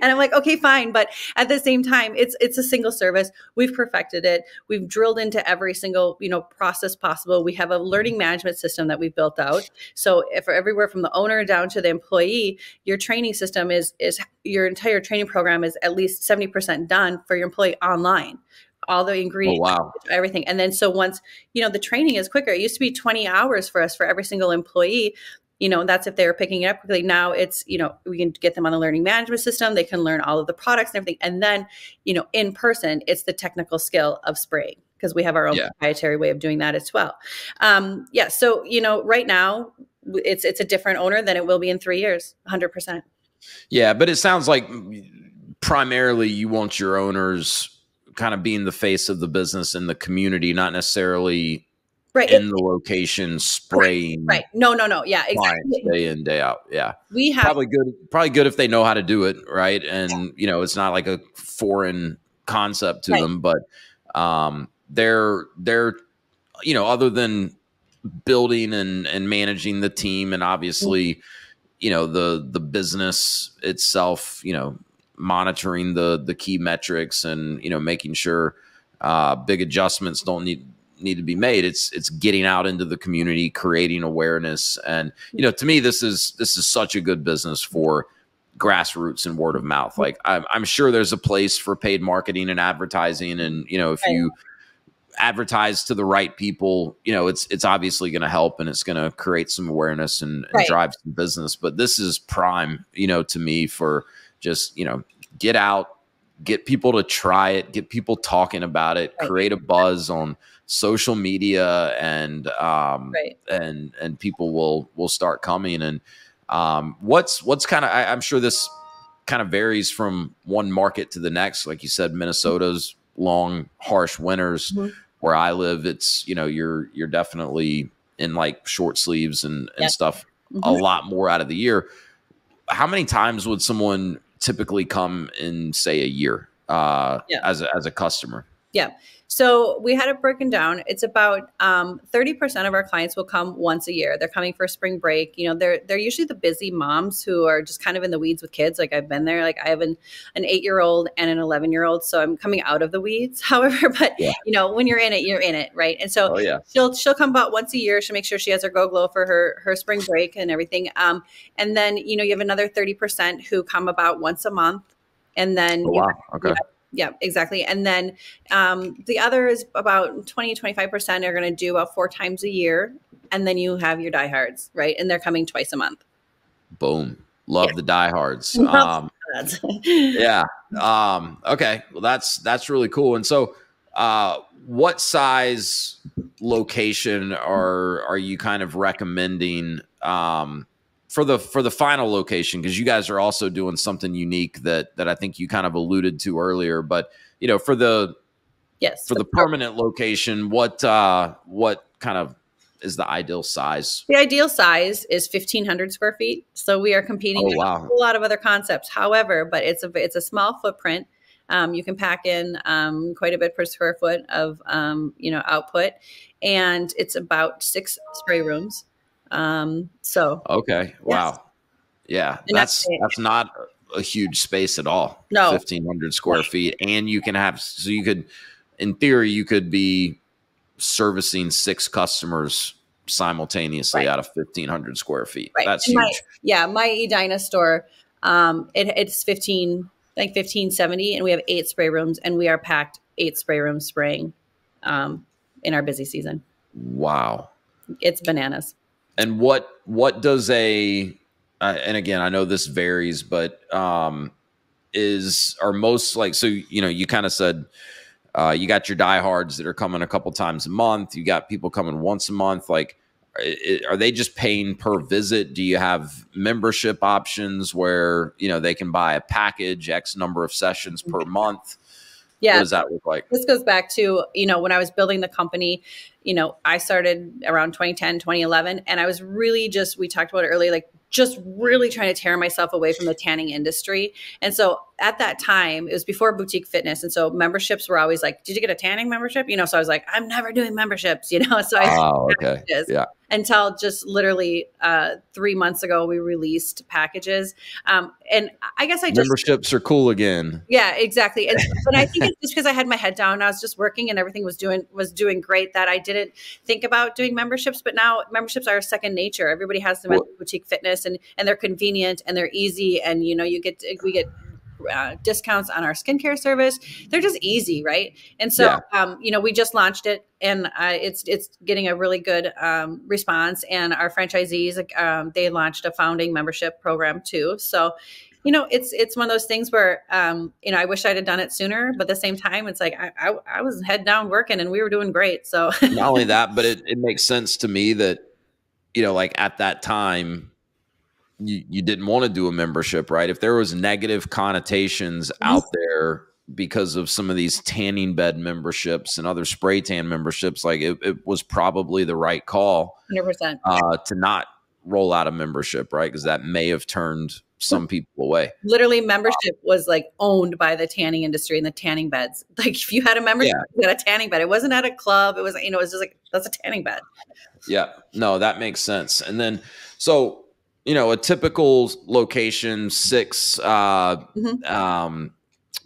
and I'm like, okay, fine fine. But at the same time, it's it's a single service. We've perfected it. We've drilled into every single you know process possible. We have a learning management system that we've built out. So if everywhere from the owner down to the employee, your training system is is your entire training program is at least seventy percent done for your employee online all the oh, ingredients, oh, wow. everything. And then so once, you know, the training is quicker. It used to be 20 hours for us for every single employee you know that's if they're picking it up quickly. Now it's you know we can get them on the learning management system. They can learn all of the products and everything. And then you know in person it's the technical skill of spraying because we have our own yeah. proprietary way of doing that as well. Um, yeah so you know right now it's it's a different owner than it will be in three years 100% yeah but it sounds like primarily you want your owners kind of being the face of the business in the community not necessarily right in the location spraying right, right. no no no yeah exactly day in day out yeah we have probably good probably good if they know how to do it right and yeah. you know it's not like a foreign concept to right. them but um they're they're you know other than building and and managing the team and obviously mm-hmm. you know the the business itself you know monitoring the the key metrics and you know making sure uh big adjustments don't need need to be made. It's it's getting out into the community creating awareness. And you know to me this is this is such a good business for grassroots and word of mouth. Mm-hmm. Like i'm, I'm sure there's a place for paid marketing and advertising. And you know if you advertise to the right people you know it's it's obviously going to help and it's going to create some awareness and, and right. drive some business. But this is prime you know to me for just you know get out get people to try it get people talking about it right. create a buzz on social media and um right. and and people will will start coming and um what's what's kind of i'm sure this kind of varies from one market to the next like you said minnesota's long harsh winters mm-hmm. where i live it's you know you're you're definitely in like short sleeves and and yep. stuff mm-hmm. a lot more out of the year how many times would someone typically come in say a year uh, yeah. as a, as a customer? Yeah. So we had it broken down. It's about um, 30% of our clients will come once a year. They're coming for spring break. You know, they're they're usually the busy moms who are just kind of in the weeds with kids. Like I've been there. Like I have an, an eight year old and an 11 year old. So I'm coming out of the weeds, however, but yeah. you know, when you're in it, you're in it. Right. And so oh, yeah. she'll, she'll come about once a year. She'll make sure she has her go glow for her, her spring break and everything. Um, and then, you know, you have another 30% who come about once a month. And then, oh, wow. okay. Yeah, exactly. And then um, the other is about 20, 25% are going to do about four times a year. And then you have your diehards, right? And they're coming twice a month. Boom. Love yeah. the diehards. Um, yeah. Um, okay. Well, that's, that's really cool. And so, uh, what size location are, are you kind of recommending, um, for the for the final location because you guys are also doing something unique that that I think you kind of alluded to earlier. But you know, for the yes for the permanent location, what uh what kind of is the ideal size? The ideal size is fifteen hundred square feet. So we are competing oh, wow. a whole lot of other concepts. However, but it's a it's a small footprint. Um, you can pack in um, quite a bit per square foot of um, you know output, and it's about six spray rooms. Um, so okay, wow, yes. yeah, and that's that's, that's not a huge space at all. No, fifteen hundred square feet, and you can have so you could, in theory, you could be servicing six customers simultaneously right. out of 1500 square feet. Right. That's huge. My, yeah. My Edina store, um, it, it's 15, like 1570 and we have eight spray rooms and we are packed eight spray rooms spraying, um, in our busy season. Wow. It's bananas and what what does a uh, and again i know this varies but um is are most like so you know you kind of said uh you got your diehards that are coming a couple times a month. You got people coming once a month. Like are they just paying per visit? Do you have membership options where you know they can buy a package x number of sessions per month yeah. What does that look like? This goes back to, you know, when I was building the company, you know, I started around 2010, 2011, and I was really just, we talked about it earlier, like just really trying to tear myself away from the tanning industry. And so at that time, it was before boutique fitness. And so memberships were always like, did you get a tanning membership? You know, so I was like, I'm never doing memberships, you know? So I, oh, okay. Yeah. Until just literally uh, three months ago, we released packages. Um, and I guess I just. Memberships are cool again. Yeah, exactly. And, and I think it's just because I had my head down. I was just working and everything was doing, was doing great that I didn't think about doing memberships. But now memberships are second nature. Everybody has them well, at boutique fitness and, and they're convenient and they're easy. And, you know, you get, we get uh, discounts on our skincare service. They're just easy, right? And so, yeah. um, you know, we just launched it, and uh, it's it's getting a really good um, response. And our franchisees, um, they launched a founding membership program too. So, you know, it's it's one of those things where, um, you know, I wish I'd have done it sooner, but at the same time, it's like I, I, I was head down working, and we were doing great. So not only that, but it, it makes sense to me that, you know, like at that time you, you didn't want to do a membership, right? If there was negative connotations mm-hmm. out there because of some of these tanning bed memberships and other spray tan memberships, like it, it was probably the right call 100%. Uh, to not roll out a membership, right? Because that may have turned some people away. Literally, membership was like owned by the tanning industry and the tanning beds. Like if you had a membership, yeah. you had a tanning bed. It wasn't at a club. It was, you know, it was just like that's a tanning bed. Yeah, no, that makes sense. And then so you know, a typical location, six uh, mm-hmm. um,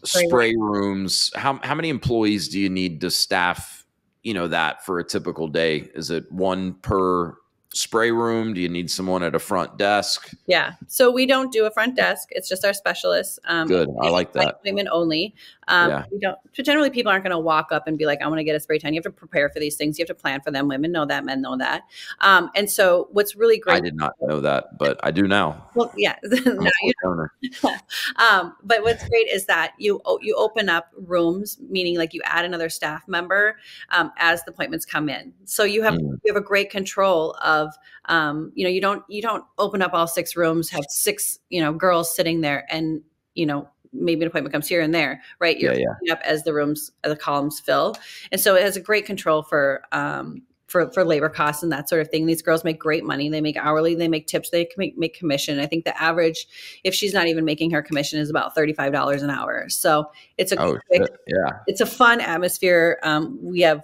spray rooms. How how many employees do you need to staff? You know that for a typical day. Is it one per spray room? Do you need someone at a front desk? Yeah. So we don't do a front desk. It's just our specialists. Um, Good. I like that. Women only. Um, yeah. We don't. Generally, people aren't going to walk up and be like, "I want to get a spray tan." You have to prepare for these things. You have to plan for them. Women know that. Men know that. Um, and so, what's really great? I did not know that, but I do now. Well, yeah. now you um, but what's great is that you you open up rooms, meaning like you add another staff member um, as the appointments come in. So you have mm. you have a great control of um, you know you don't you don't open up all six rooms, have six you know girls sitting there, and you know maybe an appointment comes here and there, right? You're yeah, yeah. up as the rooms, as the columns fill. And so it has a great control for, um, for for labor costs and that sort of thing. These girls make great money. They make hourly, they make tips, they make, make commission. I think the average, if she's not even making her commission, is about thirty five dollars an hour. So it's a Oh, quick, yeah. it's a fun atmosphere. Um, we have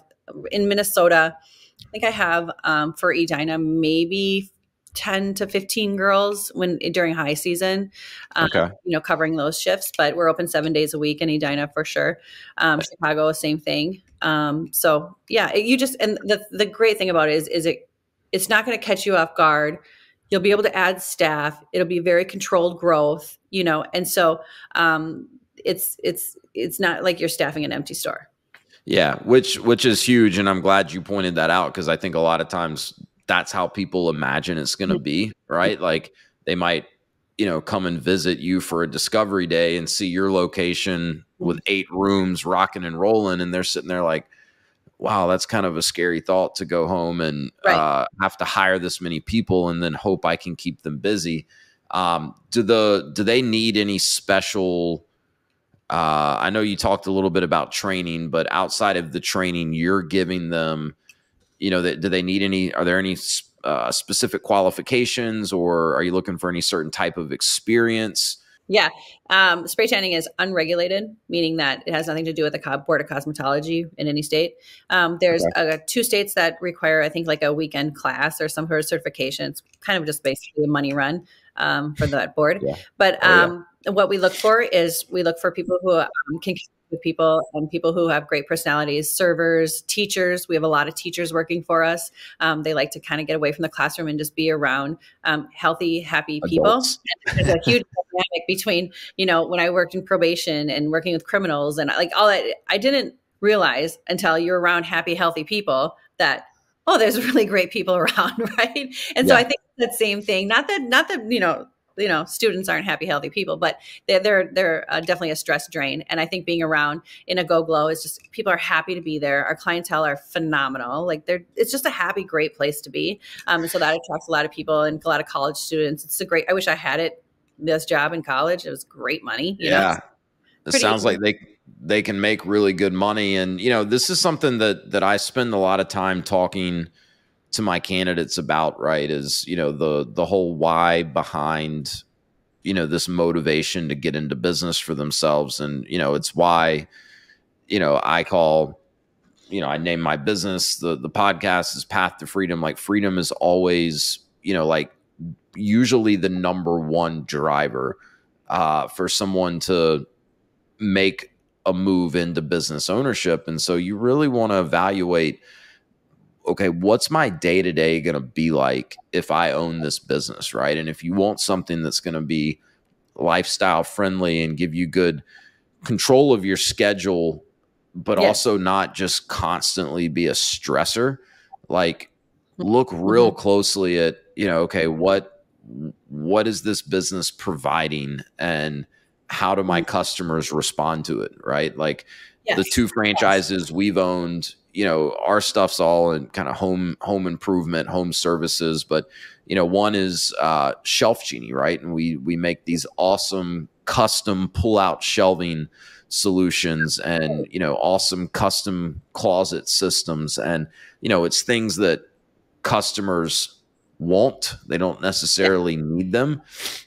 in Minnesota, I think I have um, for Edina maybe 10 to 15 girls when during high season, um, Okay. you know, covering those shifts, but we're open seven days a week in Edina for sure. Um, Chicago, same thing. Um, so yeah, it- you just, and the, the great thing about it is, is it, it's not going to catch you off guard. You'll be able to add staff. It'll be very controlled growth, you know, and so um, it's it's it's not like you're staffing an empty store. Yeah, which which is huge, and I'm glad you pointed that out because I think a lot of times that's how people imagine it's going to be, right? Like they might, you know, come and visit you for a discovery day and see your location with eight rooms rocking and rolling, and they're sitting there like, "Wow, that's kind of a scary thought to go home and Right. uh, have to hire this many people and then hope I can keep them busy." Um, do the do they need any special? Uh, I know you talked a little bit about training, but outside of the training you're giving them, you know, that do they need any? Are there any uh, specific qualifications, or are you looking for any certain type of experience? Yeah, um, spray tanning is unregulated, meaning that it has nothing to do with the Board of Cosmetology in any state. Um, there's uh, two states that require, I think, like a weekend class or some sort of certification. It's kind of just basically a money run um, for that board. Yeah. But Oh, yeah. What we look for is we look for people who um, can connect with people and people who have great personalities, servers, teachers. We have a lot of teachers working for us. Um, they like to kind of get away from the classroom and just be around um, healthy, happy people. Adults. And there's a huge dynamic between, you know, when I worked in probation and working with criminals and like all that. I didn't realize until you're around happy, healthy people that oh, there's really great people around, right? And so I think that same thing. Not that, not that you know, you know, students aren't happy, healthy people, but they're they're they're uh, definitely a stress drain. And I think being around in a Go Glow is just people are happy to be there. Our clientele are phenomenal. Like they're it's just a happy, great place to be. Um, and so that attracts a lot of people and a lot of college students. It's a great. I wish I had it this job in college. It was great money. you know? Yeah, it sounds easy. like they they can make really good money, and you know, this is something that that I spend a lot of time talking to my candidates about. Right, is you know the the whole why behind you know this motivation to get into business for themselves, and you know, it's why you know I call you know I name my business the the podcast is Path to Freedom. Like freedom is always you know like usually the number one driver uh, for someone to make a move into business ownership. And so you really want to evaluate okay, what's my day to day going to be like if I own this business, right? And if you want something that's going to be lifestyle friendly and give you good control of your schedule, but Yes. also not just constantly be a stressor, like mm-hmm. look real mm-hmm. closely at, you know, okay, what what is this business providing and how do my mm-hmm. customers respond to it, right? Like Yes. the two franchises we've owned you know our stuff's all in kind of home home improvement home services but you know one is uh ShelfGenie right? And we we make these awesome custom pull out shelving solutions and you know awesome custom closet systems. And you know it's things that customers want. They don't necessarily need them.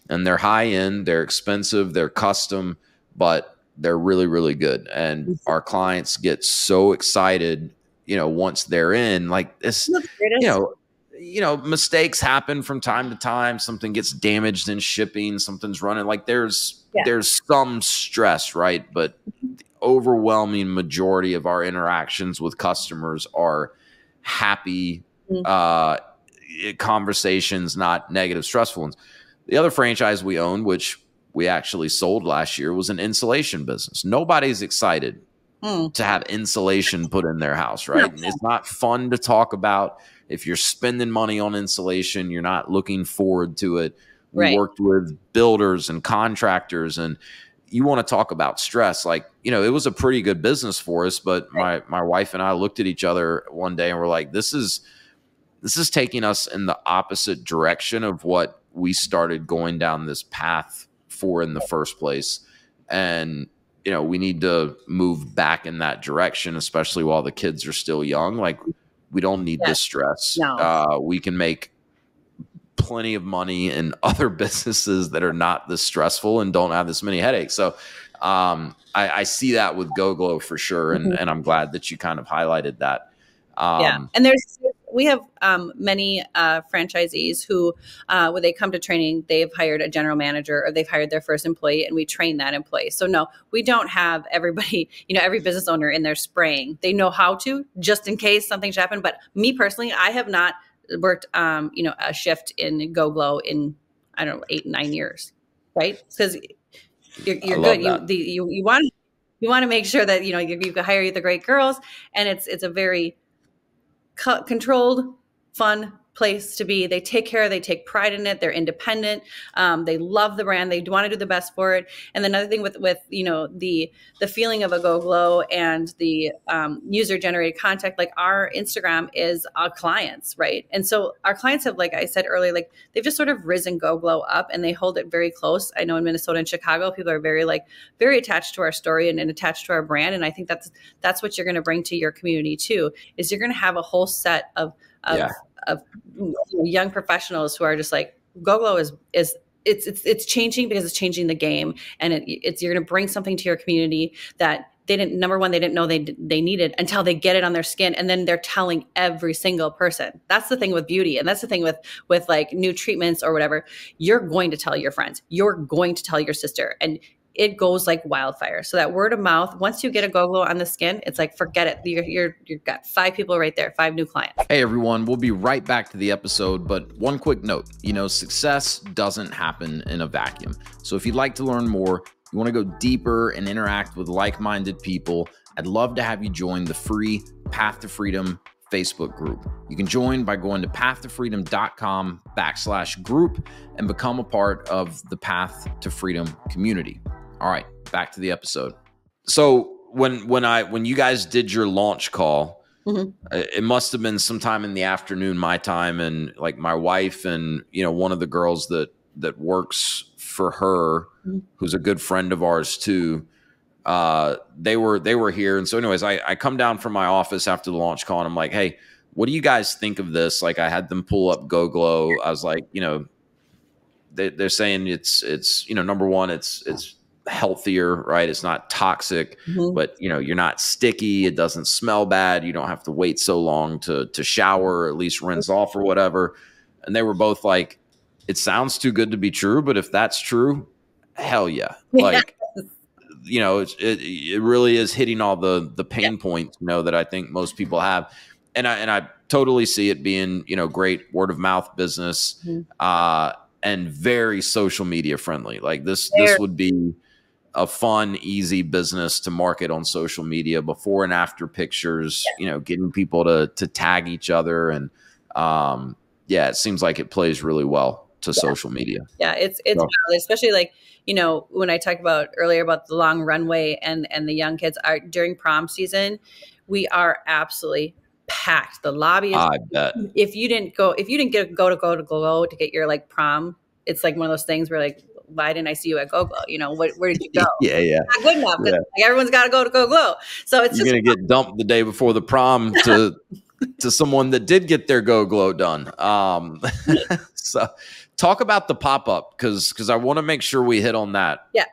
And they're high end they're expensive they're custom but they're really really good. And our clients get so excited you know once they're in like this you know you know mistakes happen from time to time something gets damaged in shipping something's running like there's Yeah. there's some stress right but the overwhelming majority of our interactions with customers are happy Mhm. uh conversations not negative stressful ones the other franchise we own which we actually sold last year was an insulation business nobody's excited Mm. to have insulation put in their house, right? And it's not fun to talk about. If you're spending money on insulation, you're not looking forward to it. We Right. worked with builders and contractors, and you want to talk about stress. Like, you know, it was a pretty good business for us, but my my wife and I looked at each other one day and we're like, this is this is taking us in the opposite direction of what we started going down this path for in the first place. And you know, we need to move back in that direction, especially while the kids are still young. Like We don't need this stress. No. Uh, we can make plenty of money in other businesses that are not this stressful and don't have this many headaches. So um, I, I, see that with GoGlow for sure, and, mm-hmm. and I'm glad that you kind of highlighted that. Um, yeah, and there's we have um, many uh, franchisees who, uh, when they come to training, they've hired a general manager or they've hired their first employee, and we train that employee. So no, we don't have everybody, you know, every business owner in there spraying. They know how to, just in case something should happen. But me personally, I have not worked, um, you know, a shift in GoGlow in I don't know eight nine years, right? Because you're, you're good. You, the, you you want you want to make sure that you know you, you hire the great girls, and it's it's a very controlled, fun place to be. They take care, they take pride in it. They're independent. Um, they love the brand. They want to do the best for it. And another thing with with you know the the feeling of a Go Glow and the um, user generated content, like our Instagram is our clients, right? And so our clients have, like I said earlier, like they've just sort of risen Go Glow up and they hold it very close. I know in Minnesota and Chicago, people are very like very attached to our story and, and attached to our brand. And I think that's that's what you're going to bring to your community too. Is you're going to have a whole set of of yeah of young professionals who are just like GoGlow is is it's it's it's changing because it's changing the game, and it, it's you're going to bring something to your community that they didn't number one they didn't know they they needed until they get it on their skin. And then they're telling every single person. That's the thing with beauty. And that's the thing with with like new treatments or whatever. You're going to tell your friends. You're going to tell your sister. And it goes like wildfire. So that word of mouth, once you get a GoGlow on the skin, it's like forget it. You're, you're you've got five people right there, five new clients. Hey everyone, we'll be right back to the episode, but one quick note: you know, success doesn't happen in a vacuum. So if you'd like to learn more, you want to go deeper and interact with like-minded people, I'd love to have you join the free Path to Freedom Facebook group. You can join by going to pathtofreedom.com backslash group and become a part of the Path to Freedom community. All right, back to the episode. So when when I when you guys did your launch call, mm-hmm. it must have been sometime in the afternoon, my time, and like my wife and you know one of the girls that that works for her, mm-hmm. who's a good friend of ours too. Uh, they were they were here, and so anyways, I I come down from my office after the launch call, and I'm like, hey, what do you guys think of this? Like, I had them pull up GoGlow. I was like, you know, they, they're saying it's it's you know number one, it's it's healthier, right? It's not toxic, mm-hmm. but you know, you're not sticky. It doesn't smell bad. You don't have to wait so long to to shower, or at least rinse off or whatever. And they were both like, "It sounds too good to be true, but if that's true, hell yeah!" Like, you know, it it really is hitting all the the pain yeah. points, you know, that I think most people have. And I and I totally see it being, you know, great word of mouth business. Mm-hmm. Uh and very social media friendly. Like this, this would be a fun, easy business to market on social media before and after pictures, yeah. you know, getting people to to tag each other and um yeah, it seems like it plays really well to yeah. social media. Yeah, it's it's so. especially like, you know, when I talked about earlier about the long runway and and the young kids are during prom season, we are absolutely packed. The lobby is if you didn't go if you didn't get go to go to go to get your like prom, it's like one of those things where like why didn't I see you at Go Glow? You know, where, where did you go? yeah, yeah. Not good enough. Yeah. Like everyone's got to go to Go Glow. So it's you're gonna get dumped the day before the prom to to someone that did get their Go Glow done. Um, so talk about the pop up because because I want to make sure we hit on that. Yeah.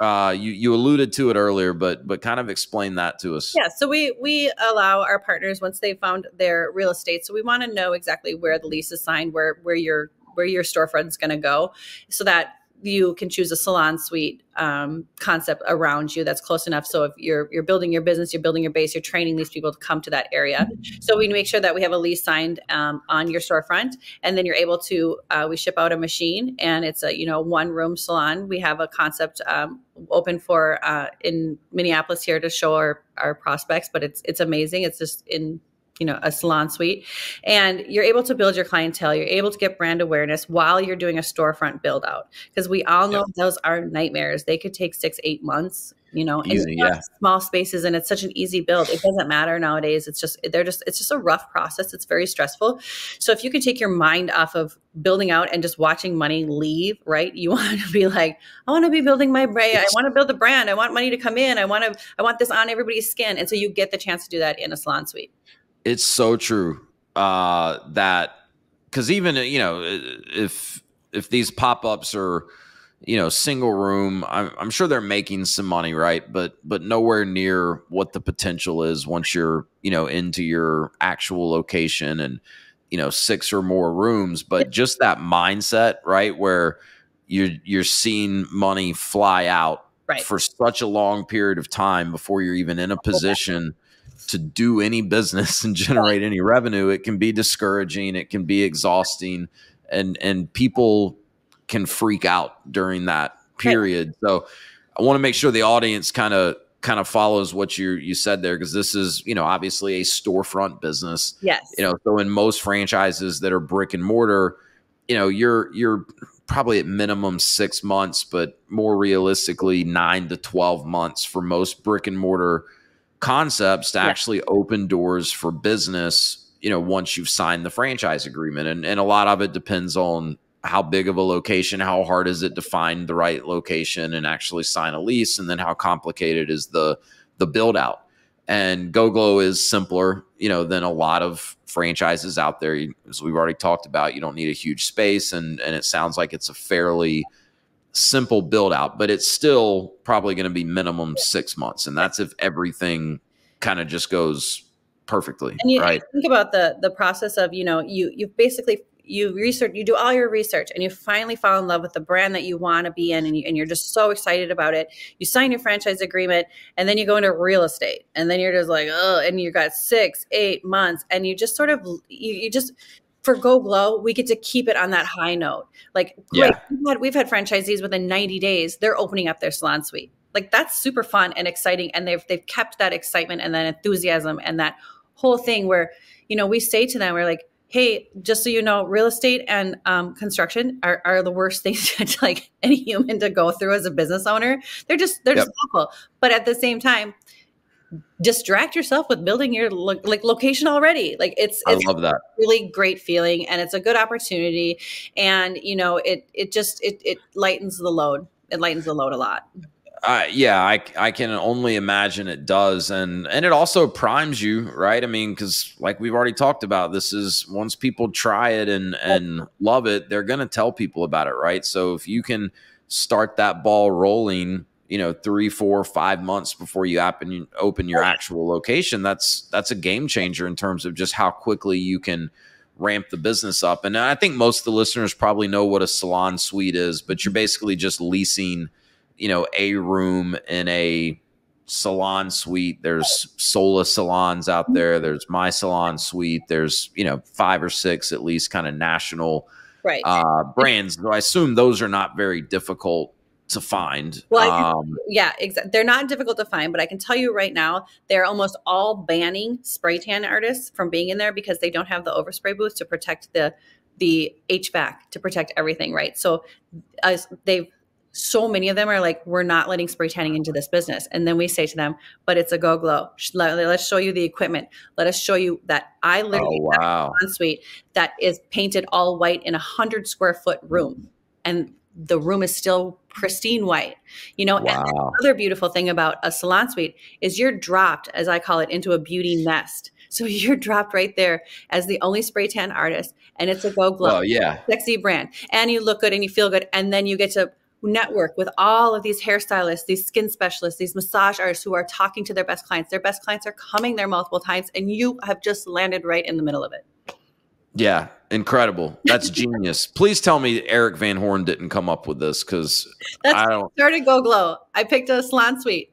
Uh, you you alluded to it earlier, but but kind of explain that to us. Yeah, so we we allow our partners once they found their real estate. So we want to know exactly where the lease is signed, where where your where your storefront's going to go, so that you can choose a salon suite um, concept around you that's close enough. So if you're you're building your business, you're building your base, you're training these people to come to that area. So we make sure that we have a lease signed um, on your storefront, and then you're able to. Uh, we ship out a machine, and it's a you know one room salon. We have a concept um, open for uh, in Minneapolis here to show our our prospects, but it's it's amazing. It's just in you know a salon suite and you're able to build your clientele you're able to get brand awareness while you're doing a storefront build out because we all know those are nightmares. They could take six eight months you know easy, yeah. small spaces and it's such an easy build. It doesn't matter nowadays. It's just they're just it's just a rough process. It's very stressful. So if you can take your mind off of building out and just watching money leave right you want to be like i want to be building my brand. I want to build a brand. I want money to come in. I want to i want this on everybody's skin. And so you get the chance to do that in a salon suite it's so true. uh, that because even you know if if these pop-ups are you know single room I'm, I'm sure they're making some money right but but nowhere near what the potential is once you're you know into your actual location and you know six or more rooms but just that mindset right where you're you're seeing money fly out Right. for such a long period of time before you're even in a position to do any business and generate any revenue it can be discouraging it can be exhausting and and people can freak out during that period. So i want to make sure the audience kind of kind of follows what you you said there because this is you know obviously a storefront business. Yes. you know so in most franchises that are brick and mortar you know you're you're probably at minimum six months but more realistically nine to 12 months for most brick and mortar concepts to Yeah. actually open doors for business you know once you've signed the franchise agreement and, and a lot of it depends on how big of a location how hard is it to find the right location and actually sign a lease and then how complicated is the the build out and GoGlow is simpler, you know, than a lot of franchises out there. As we've already talked about, you don't need a huge space, and and it sounds like it's a fairly simple build out, but it's still probably going to be minimum six months, and that's if everything kind of just goes perfectly, and you right? think about the the process of you know you you basically you research you do all your research and you finally fall in love with the brand that you want to be in and, you, and you're just so excited about it you sign your franchise agreement and then you go into real estate and then you're just like oh and you got six eight months and you just sort of you, you just for Go Glow, we get to keep it on that high note. Like, great. Yeah. We've, had, we've had franchisees within 90 days, they're opening up their salon suite. Like, that's super fun and exciting. And they've, they've kept that excitement and that enthusiasm and that whole thing where, you know, we say to them, we're like, hey, just so you know, real estate and um, construction are, are the worst things to like any human to go through as a business owner. They're just they're Yep. just awful. But at the same time, distract yourself with building your lo- like location already. Like it's I love that. really great feeling and it's a good opportunity and you know it it just it it lightens the load. It lightens the load a lot. Uh, yeah, I, I can only imagine it does, and and it also primes you, right? I mean, because like we've already talked about, this is once people try it and and love it, they're gonna tell people about it, right? So if you can start that ball rolling, you know, three, four, five months before you open open your actual location, that's that's a game changer in terms of just how quickly you can ramp the business up. And I think most of the listeners probably know what a salon suite is, but you're basically just leasing you know a room in a salon suite there's sola salons out there there's my salon suite there's you know five or six at least kind of national Right. uh brands so i assume those are not very difficult to find Well, um yeah, exactly. They're not difficult to find, but I can tell you right now, they're almost all banning spray tan artists from being in there because they don't have the overspray booth to protect the the HVAC to protect everything, right? So, uh, they've so many of them are like, we're not letting spray tanning into this business, and then we say to them, but it's a Go Glow. Let, us show you the equipment. Let us show you that I oh literally wow suite that is painted all white in a hundred square foot room, and the room is still pristine white. You know, and wow other beautiful thing about a salon suite is you're dropped, as I call it, into a beauty nest. So you're dropped right there as the only spray tan artist, and it's a Go Glow well yeah sexy brand, and you look good and you feel good, and then you get to network with all of these hairstylists, these skin specialists, these massage artists who are talking to their best clients. Their best clients are coming there multiple times, and you have just landed right in the middle of it. Yeah incredible that's genius please tell me eric van horn didn't come up with this because That's i don't started Go Glow. I picked a salon suite.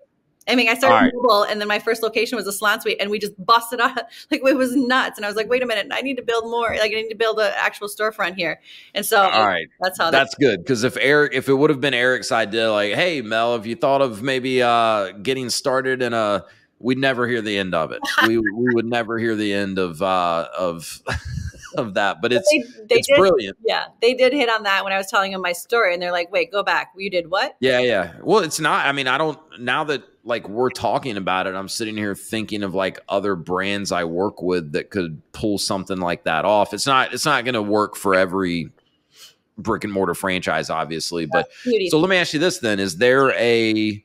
I mean, I started right. mobile, and then my first location was a salon suite, and we just busted out like it was nuts. And I was like, wait a minute, I need to build more. Like I need to build an actual storefront here. And so all right that's how That's good because if Eric, if it would have been Eric's idea, like, hey Mel, have you thought of maybe uh, getting started in a? We'd never hear the end of it. we we would never hear the end of uh, of of that. But it's they, they it's did. brilliant. Yeah, they did hit on that when I was telling them my story, and they're like, "Wait, go back. You did what?" Yeah, yeah. Well, it's not. I mean, I don't. Now that like we're talking about it, I'm sitting here thinking of like other brands I work with that could pull something like that off. It's not. It's not going to work for every brick and mortar franchise, obviously, but. So let me ask you this then: Is there a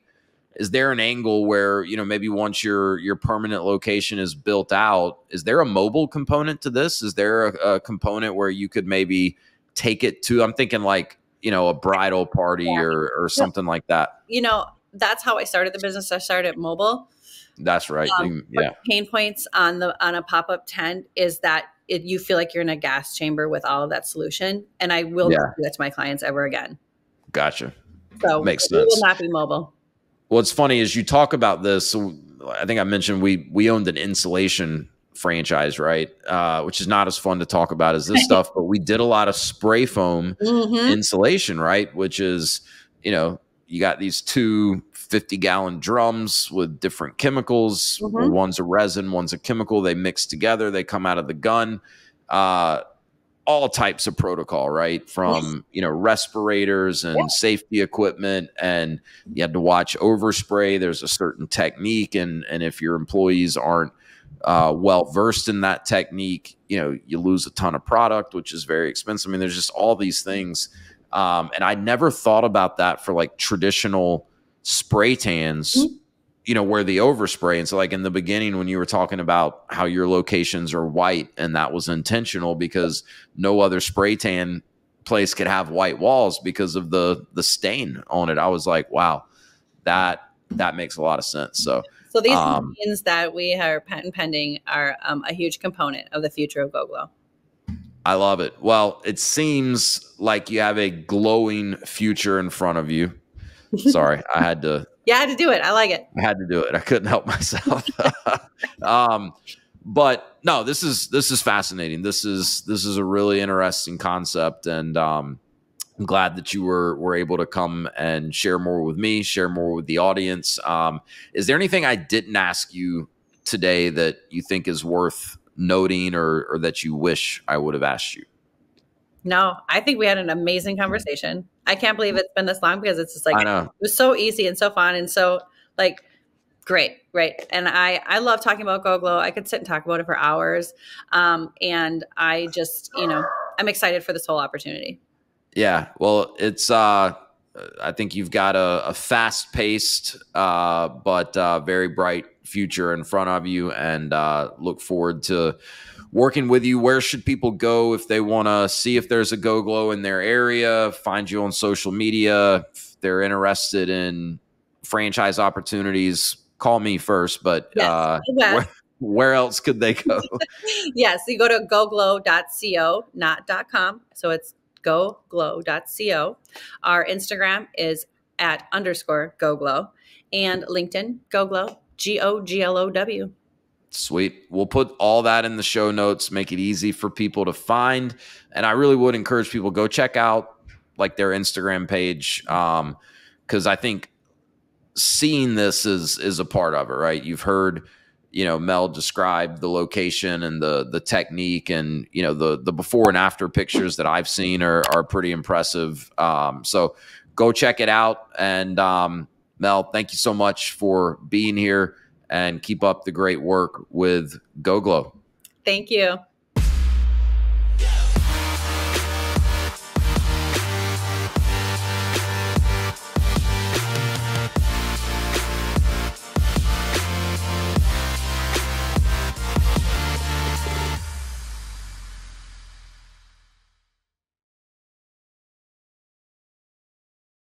is there an angle where you know maybe once your your permanent location is built out, is there a mobile component to this? Is there a, a component where you could maybe take it to? I'm thinking like you know a bridal party yeah. or or something like that. You know, that's how I started the business. I started mobile. That's right. Um, yeah. Pain points on the on a pop up tent is that it, you feel like you're in a gas chamber with all of that solution, and I will yeah. not do that to my clients ever again. Gotcha. So makes sense. will not be mobile. What's funny is you talk about this. So I think I mentioned we we owned an insulation franchise, right? Uh, which is not as fun to talk about as this stuff, but we did a lot of spray foam mm-hmm. insulation, right? Which is, you know, you got these two 50 gallon drums with different chemicals. Mm-hmm. One's a resin, one's a chemical. They mix together, they come out of the gun. Uh, all types of protocol, right? From you know respirators and yeah. safety equipment, and you had to watch overspray. There's a certain technique, and and if your employees aren't uh, well versed in that technique, you know you lose a ton of product, which is very expensive. I mean, there's just all these things, um, and I never thought about that for like traditional spray tans. Mm-hmm you know where the overspray and so like in the beginning when you were talking about how your locations are white and that was intentional because no other spray tan place could have white walls because of the the stain on it i was like wow that that makes a lot of sense so so these um, that we are patent pending are um, a huge component of the future of GoGlow. I love it. Well, it seems like you have a glowing future in front of you. Sorry, I had to yeah, I had to do it. I like it. I had to do it. I couldn't help myself. um, but no, this is this is fascinating. This is this is a really interesting concept, and um, I'm glad that you were were able to come and share more with me, share more with the audience. Um, is there anything I didn't ask you today that you think is worth noting, or or that you wish I would have asked you? No, I think we had an amazing conversation. I can't believe it's been this long because it's just like it was so easy and so fun and so like great, great. And I I love talking about GoGlow. I could sit and talk about it for hours. Um, and I just you know I'm excited for this whole opportunity. Yeah, well, it's uh, I think you've got a, a fast paced uh, but uh, very bright future in front of you, and uh, look forward to working with you. Where should people go if they want to see if there's a GoGlow in their area, find you on social media, if they're interested in franchise opportunities? Call me first, but yes, uh, where, where, else could they go? yes, you go to goglow.co, not .com. So it's goglow.co. Our Instagram is at underscore goglow and LinkedIn, goglow, G O G L O W. Sweet. We'll put all that in the show notes, make it easy for people to find. And I really would encourage people go check out like their Instagram page. Um, because I think seeing this is is a part of it, right? You've heard, you know, Mel described the location and the the technique and you know the the before and after pictures that I've seen are are pretty impressive. Um, so go check it out. And um, Mel, thank you so much for being here and keep up the great work with GoGlow. Thank you.